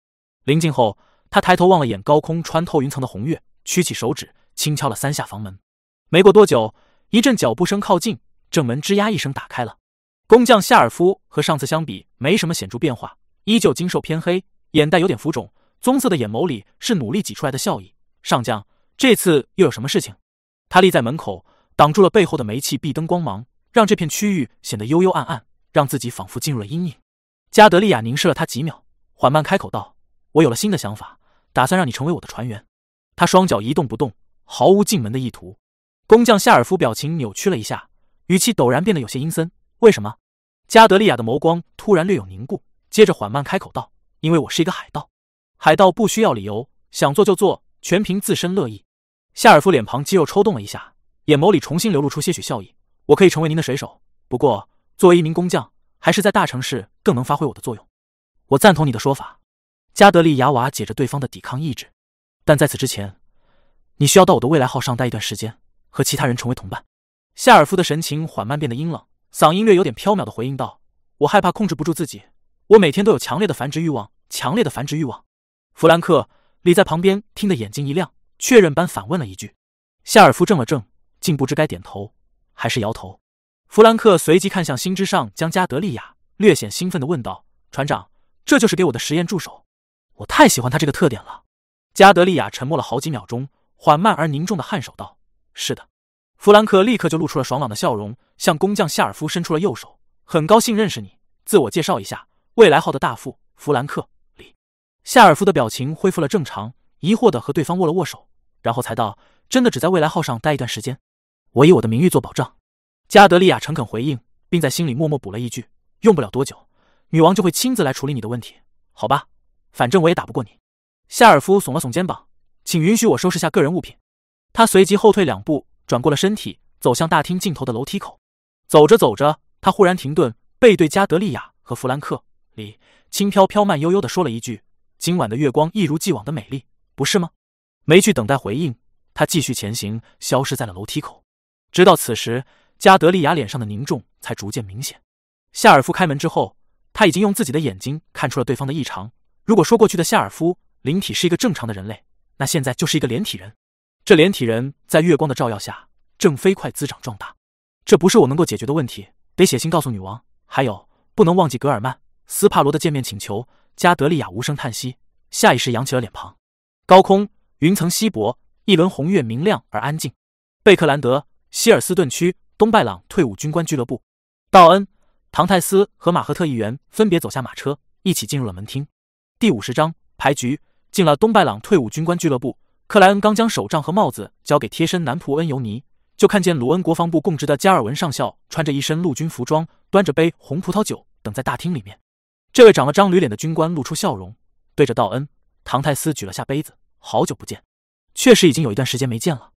临近后，他抬头望了眼高空穿透云层的红月，屈起手指轻敲了三下房门。没过多久，一阵脚步声靠近，正门吱呀一声打开了。工匠夏尔夫和上次相比没什么显著变化，依旧精瘦偏黑，眼袋有点浮肿，棕色的眼眸里是努力挤出来的笑意。上将，这次又有什么事情？他立在门口，挡住了背后的煤气壁灯光芒，让这片区域显得幽幽暗暗。让自己仿佛进入了阴影。加德利亚凝视了他几秒，缓慢开口道：“我有了新的想法，打算让你成为我的船员。”他双脚一动不动，毫无进门的意图。工匠夏尔夫表情扭曲了一下，语气陡然变得有些阴森。“为什么？”加德利亚的眸光突然略有凝固，接着缓慢开口道：“因为我是一个海盗，海盗不需要理由，想做就做，全凭自身乐意。”夏尔夫脸庞肌肉抽动了一下，眼眸里重新流露出些许笑意。“我可以成为您的水手，不过……”作为一名工匠，还是在大城市更能发挥我的作用。我赞同你的说法。加德利亚瓦解着对方的抵抗意志，但在此之前，你需要到我的未来号上待一段时间，和其他人成为同伴。夏尔夫的神情缓慢变得阴冷，嗓音略有点飘渺的回应道：“我害怕控制不住自己，我每天都有强烈的繁殖欲望，强烈的繁殖欲望。”弗兰克里在旁边听得眼睛一亮，确认般反问了一句。夏尔夫怔了怔，竟不知该点头还是摇头。弗兰克随即看向心之上将加德利亚，略显兴奋地问道：“船长，这就是给我的实验助手？我太喜欢他这个特点了。”加德利亚沉默了好几秒钟，缓慢而凝重的颔首道：“是的。”弗兰克立刻就露出了爽朗的笑容，向工匠夏尔夫伸出了右手：“很高兴认识你，自我介绍一下，未来号的大副弗兰克里。”夏尔夫的表情恢复了正常，疑惑的和对方握了握手，然后才道：“真的只在未来号上待一段时间？我以我的名誉做保证。”加德利亚诚恳回应，并在心里默默补了一句：“用不了多久，女王就会亲自来处理你的问题，好吧？反正我也打不过你。”夏尔夫耸了耸肩膀：“请允许我收拾下个人物品。”他随即后退两步，转过了身体，走向大厅尽头的楼梯口。走着走着，他忽然停顿，背对加德利亚和弗兰克里，轻飘飘、慢悠悠地说了一句：“今晚的月光一如既往的美丽，不是吗？”没去等待回应，他继续前行，消失在了楼梯口。直到此时。加德利亚脸上的凝重才逐渐明显。夏尔夫开门之后，他已经用自己的眼睛看出了对方的异常。如果说过去的夏尔夫灵体是一个正常的人类，那现在就是一个连体人。这连体人在月光的照耀下正飞快滋长壮大。这不是我能够解决的问题，得写信告诉女王。还有，不能忘记格尔曼·斯帕罗的见面请求。加德利亚无声叹息，下意识扬起了脸庞。高空云层稀薄，一轮红月明亮而安静。贝克兰德希尔斯顿区。东拜朗退伍军官俱乐部，道恩、唐泰斯和马赫特议员分别走下马车，一起进入了门厅。第五十章牌局。进了东拜朗退伍军官俱乐部，克莱恩刚将手杖和帽子交给贴身男仆恩尤尼，就看见鲁恩国防部供职的加尔文上校穿着一身陆军服装，端着杯红葡萄酒等在大厅里面。这位长了张驴脸的军官露出笑容，对着道恩、唐泰斯举了下杯子：“好久不见，确实已经有一段时间没见了。”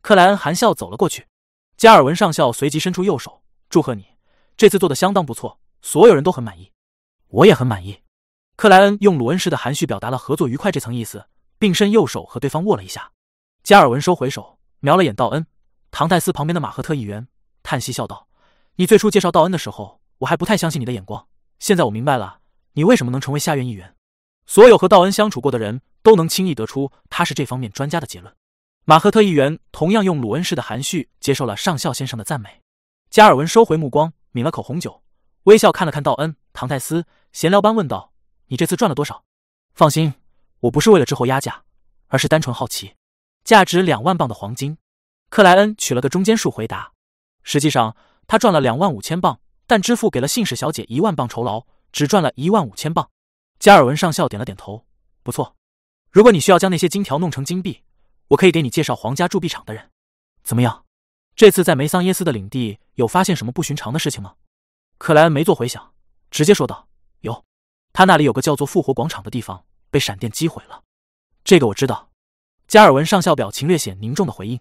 克莱恩含笑走了过去。加尔文上校随即伸出右手，祝贺你，这次做的相当不错，所有人都很满意，我也很满意。克莱恩用鲁恩式的含蓄表达了合作愉快这层意思，并伸右手和对方握了一下。加尔文收回手，瞄了眼道恩、唐泰斯旁边的马赫特议员，叹息笑道：“你最初介绍道恩的时候，我还不太相信你的眼光，现在我明白了，你为什么能成为下院议员。所有和道恩相处过的人都能轻易得出他是这方面专家的结论。”马赫特议员同样用鲁恩式的含蓄接受了上校先生的赞美。加尔文收回目光，抿了口红酒。微笑看了看道恩、唐泰斯，闲聊般问道：“你这次赚了多少？”放心，我不是为了之后压价，而是单纯好奇。价值两万磅的黄金。克莱恩取了个中间数回答。实际上，他赚了两万五千磅，但支付给了信使小姐一万磅酬劳，只赚了一万五千磅。加尔文上校点了点头，不错。如果你需要将那些金条弄成金币，我可以给你介绍皇家铸币厂的人。怎么样？这次在梅桑耶斯的领地有发现什么不寻常的事情吗？克莱恩没做回想，直接说道：“，他那里有个叫做复活广场的地方被闪电击毁了。这个我知道。”加尔文上校表情略显凝重的回应：“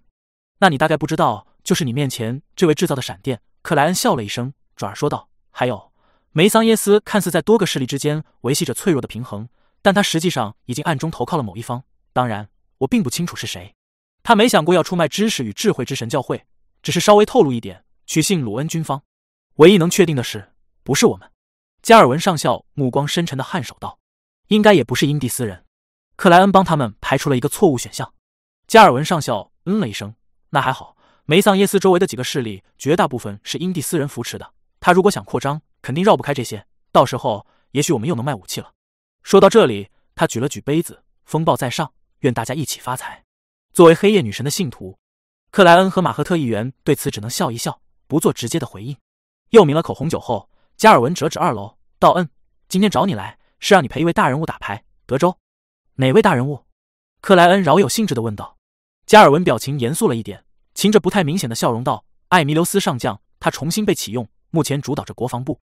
那你大概不知道，就是你面前这位制造的闪电。”克莱恩笑了一声，转而说道：“还有，梅桑耶斯看似在多个势力之间维系着脆弱的平衡，但他实际上已经暗中投靠了某一方。当然，我并不清楚是谁。他没想过要出卖知识与智慧之神教会，只是稍微透露一点，取信鲁恩军方。唯一能确定的是，不是我们。”加尔文上校目光深沉的颔首道：“应该也不是因蒂斯人。”克莱恩帮他们排除了一个错误选项。加尔文上校嗯了一声：“那还好，梅桑耶斯周围的几个势力绝大部分是因蒂斯人扶持的。他如果想扩张，肯定绕不开这些。到时候，也许我们又能卖武器了。”说到这里，他举了举杯子：“风暴在上，愿大家一起发财。”作为黑夜女神的信徒，克莱恩和马赫特议员对此只能笑一笑，不做直接的回应。又抿了口红酒后，加尔文折指二楼道：“恩，今天找你来是让你陪一位大人物打牌，德州。”哪位大人物？克莱恩饶有兴致的问道。加尔文表情严肃了一点，噙着不太明显的笑容道：“艾弥留斯上将，他重新被启用，目前主导着国防部。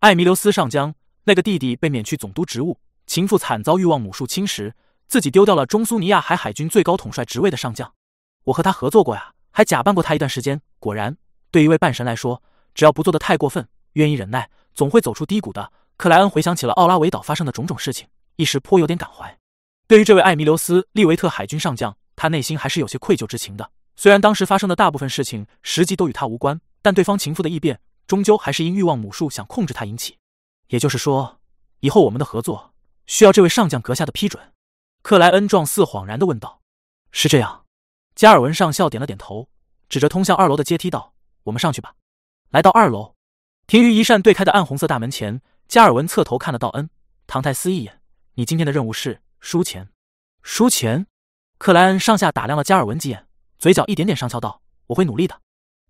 艾弥留斯上将那个弟弟被免去总督职务，情妇惨遭欲望母树侵蚀，自己丢掉了中苏尼亚海海军最高统帅职位的上将。我和他合作过呀，还假扮过他一段时间。果然，对一位半神来说，只要不做的太过分，愿意忍耐，总会走出低谷的。”克莱恩回想起了奥拉维岛发生的种种事情，一时颇有点感怀。对于这位艾米留斯·利维特海军上将，他内心还是有些愧疚之情的。虽然当时发生的大部分事情实际都与他无关，但对方情妇的异变，终究还是因欲望母术想控制他引起。也就是说，以后我们的合作需要这位上将阁下的批准。克莱恩状似恍然的问道：“是这样？”加尔文上校点了点头，指着通向二楼的阶梯道：“我们上去吧。”来到二楼，停于一扇对开的暗红色大门前，加尔文侧头看了道恩·唐泰斯一眼：“你今天的任务是？”输钱，输钱。克莱恩上下打量了加尔文几眼，嘴角一点点上翘道：“我会努力的。”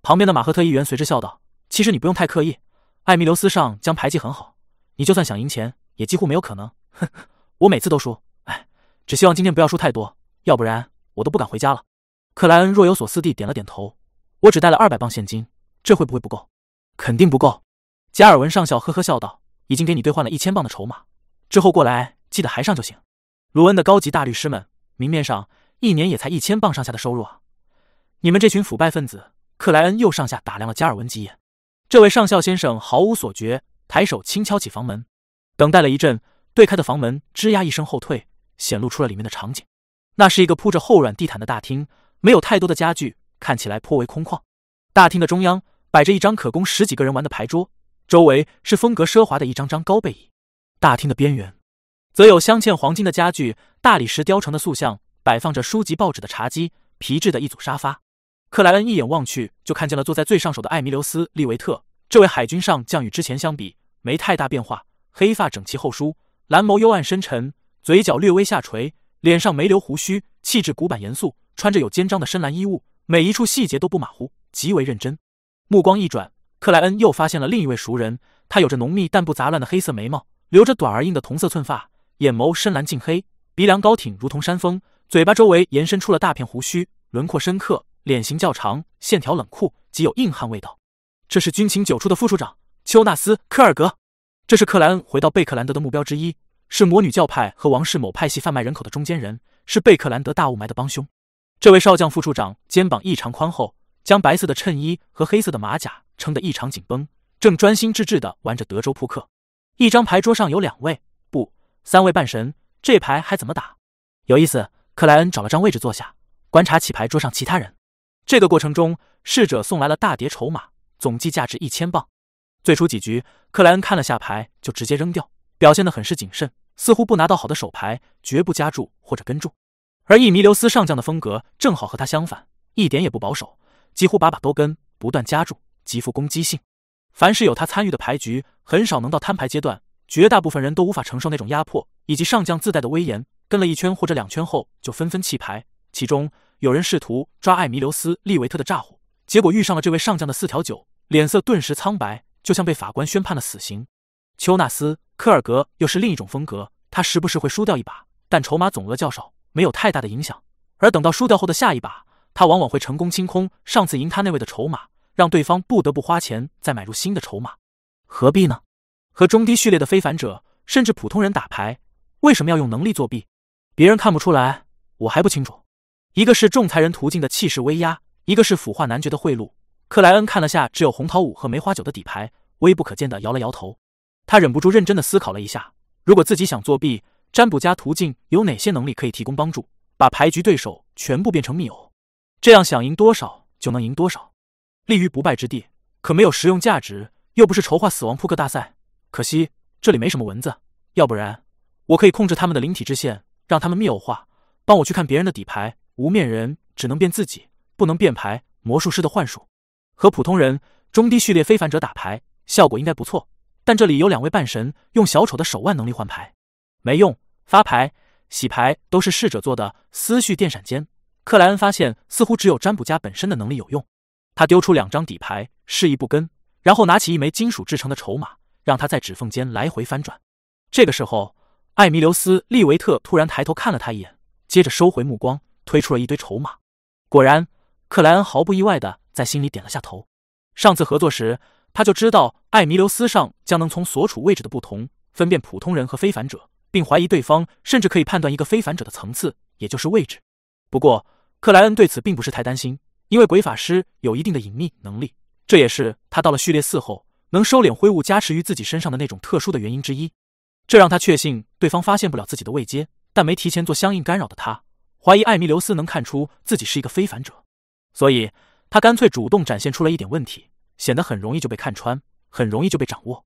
旁边的马赫特议员随之笑道：“其实你不用太刻意，艾米留斯上将牌技很好，你就算想赢钱，也几乎没有可能。哼，我每次都输，哎，只希望今天不要输太多，要不然我都不敢回家了。”克莱恩若有所思地点了点头：“我只带了二百磅现金，这会不会不够？”“肯定不够。”加尔文上校呵呵笑道：“已经给你兑换了一千磅的筹码，之后过来记得还上就行。”卢恩的高级大律师们，明面上一年也才一千磅上下的收入啊！你们这群腐败分子！克莱恩又上下打量了加尔文几眼。这位上校先生毫无所觉，抬手轻敲起房门。等待了一阵，对开的房门吱呀一声后退，显露出了里面的场景。那是一个铺着厚软地毯的大厅，没有太多的家具，看起来颇为空旷。大厅的中央摆着一张可供十几个人玩的牌桌，周围是风格奢华的一张张高背椅。大厅的边缘。则有镶嵌黄金的家具、大理石雕成的塑像，摆放着书籍、报纸的茶几、皮质的一组沙发。克莱恩一眼望去，就看见了坐在最上首的艾米留斯·利维特。这位海军上将与之前相比没太大变化，黑发整齐后梳，蓝眸幽暗深沉，嘴角略微下垂，脸上没留胡须，气质古板严肃，穿着有肩章的深蓝衣物，每一处细节都不马虎，极为认真。目光一转，克莱恩又发现了另一位熟人，他有着浓密但不杂乱的黑色眉毛，留着短而硬的同色寸发。眼眸深蓝近黑，鼻梁高挺如同山峰，嘴巴周围延伸出了大片胡须，轮廓深刻，脸型较长，线条冷酷，极有硬汉味道。这是军情九处的副处长丘纳斯·科尔格，这是克莱恩回到贝克兰德的目标之一，是魔女教派和王室某派系贩卖人口的中间人，是贝克兰德大雾霾的帮凶。这位少将副处长肩膀异常宽厚，将白色的衬衣和黑色的马甲撑得异常紧绷，正专心致志地玩着德州扑克。一张牌桌上有两位。不三位半神，这牌还怎么打？有意思。克莱恩找了张位置坐下，观察起牌桌上其他人。这个过程中，侍者送来了大叠筹码，总计价值一千磅。最初几局，克莱恩看了下牌就直接扔掉，表现得很是谨慎，似乎不拿到好的手牌绝不加注或者跟注。而伊弥留斯上将的风格正好和他相反，一点也不保守，几乎把把都跟，不断加注，极富攻击性。凡是有他参与的牌局，很少能到摊牌阶段，绝大部分人都无法承受那种压迫以及上将自带的威严，跟了一圈或者两圈后就纷纷弃牌。其中有人试图抓艾米留斯·利维特的诈唬，结果遇上了这位上将的四条九，脸色顿时苍白，就像被法官宣判了死刑。丘纳斯·科尔格又是另一种风格，他时不时会输掉一把，但筹码总额较少，没有太大的影响。而等到输掉后的下一把，他往往会成功清空上次赢他那位的筹码，让对方不得不花钱再买入新的筹码。何必呢？和中低序列的非凡者甚至普通人打牌，为什么要用能力作弊？别人看不出来，我还不清楚。一个是仲裁人途径的气势威压，一个是腐化男爵的贿赂。克莱恩看了下只有红桃五和梅花九的底牌，微不可见的摇了摇头。他忍不住认真的思考了一下，如果自己想作弊，占卜家途径有哪些能力可以提供帮助？把牌局对手全部变成密偶，这样想赢多少就能赢多少，立于不败之地。可没有实用价值，又不是筹划死亡扑克大赛。可惜这里没什么蚊子，要不然我可以控制他们的灵体之线，让他们密偶化，帮我去看别人的底牌。无面人只能变自己，不能变牌。魔术师的幻术和普通人中低序列非凡者打牌效果应该不错，但这里有两位半神用小丑的手腕能力换牌，没用。发牌。洗牌都是侍者做的思绪电闪间，克莱恩发现似乎只有占卜家本身的能力有用。他丢出两张底牌，示意不跟，然后拿起一枚金属制成的筹码，让他在指缝间来回翻转。这个时候，艾米留斯·利维特突然抬头看了他一眼，接着收回目光，推出了一堆筹码。果然，克莱恩毫不意外的在心里点了下头。上次合作时，他就知道艾米留斯上将能从所处位置的不同分辨普通人和非凡者。并怀疑对方甚至可以判断一个非凡者的层次，也就是位置。不过，克莱恩对此并不是太担心，因为鬼法师有一定的隐秘能力，这也是他到了序列四后能收敛灰雾加持于自己身上的那种特殊的原因之一。这让他确信对方发现不了自己的位阶，但没提前做相应干扰的他，怀疑艾米留斯能看出自己是一个非凡者，所以他干脆主动展现出了一点问题，显得很容易就被看穿，很容易就被掌握。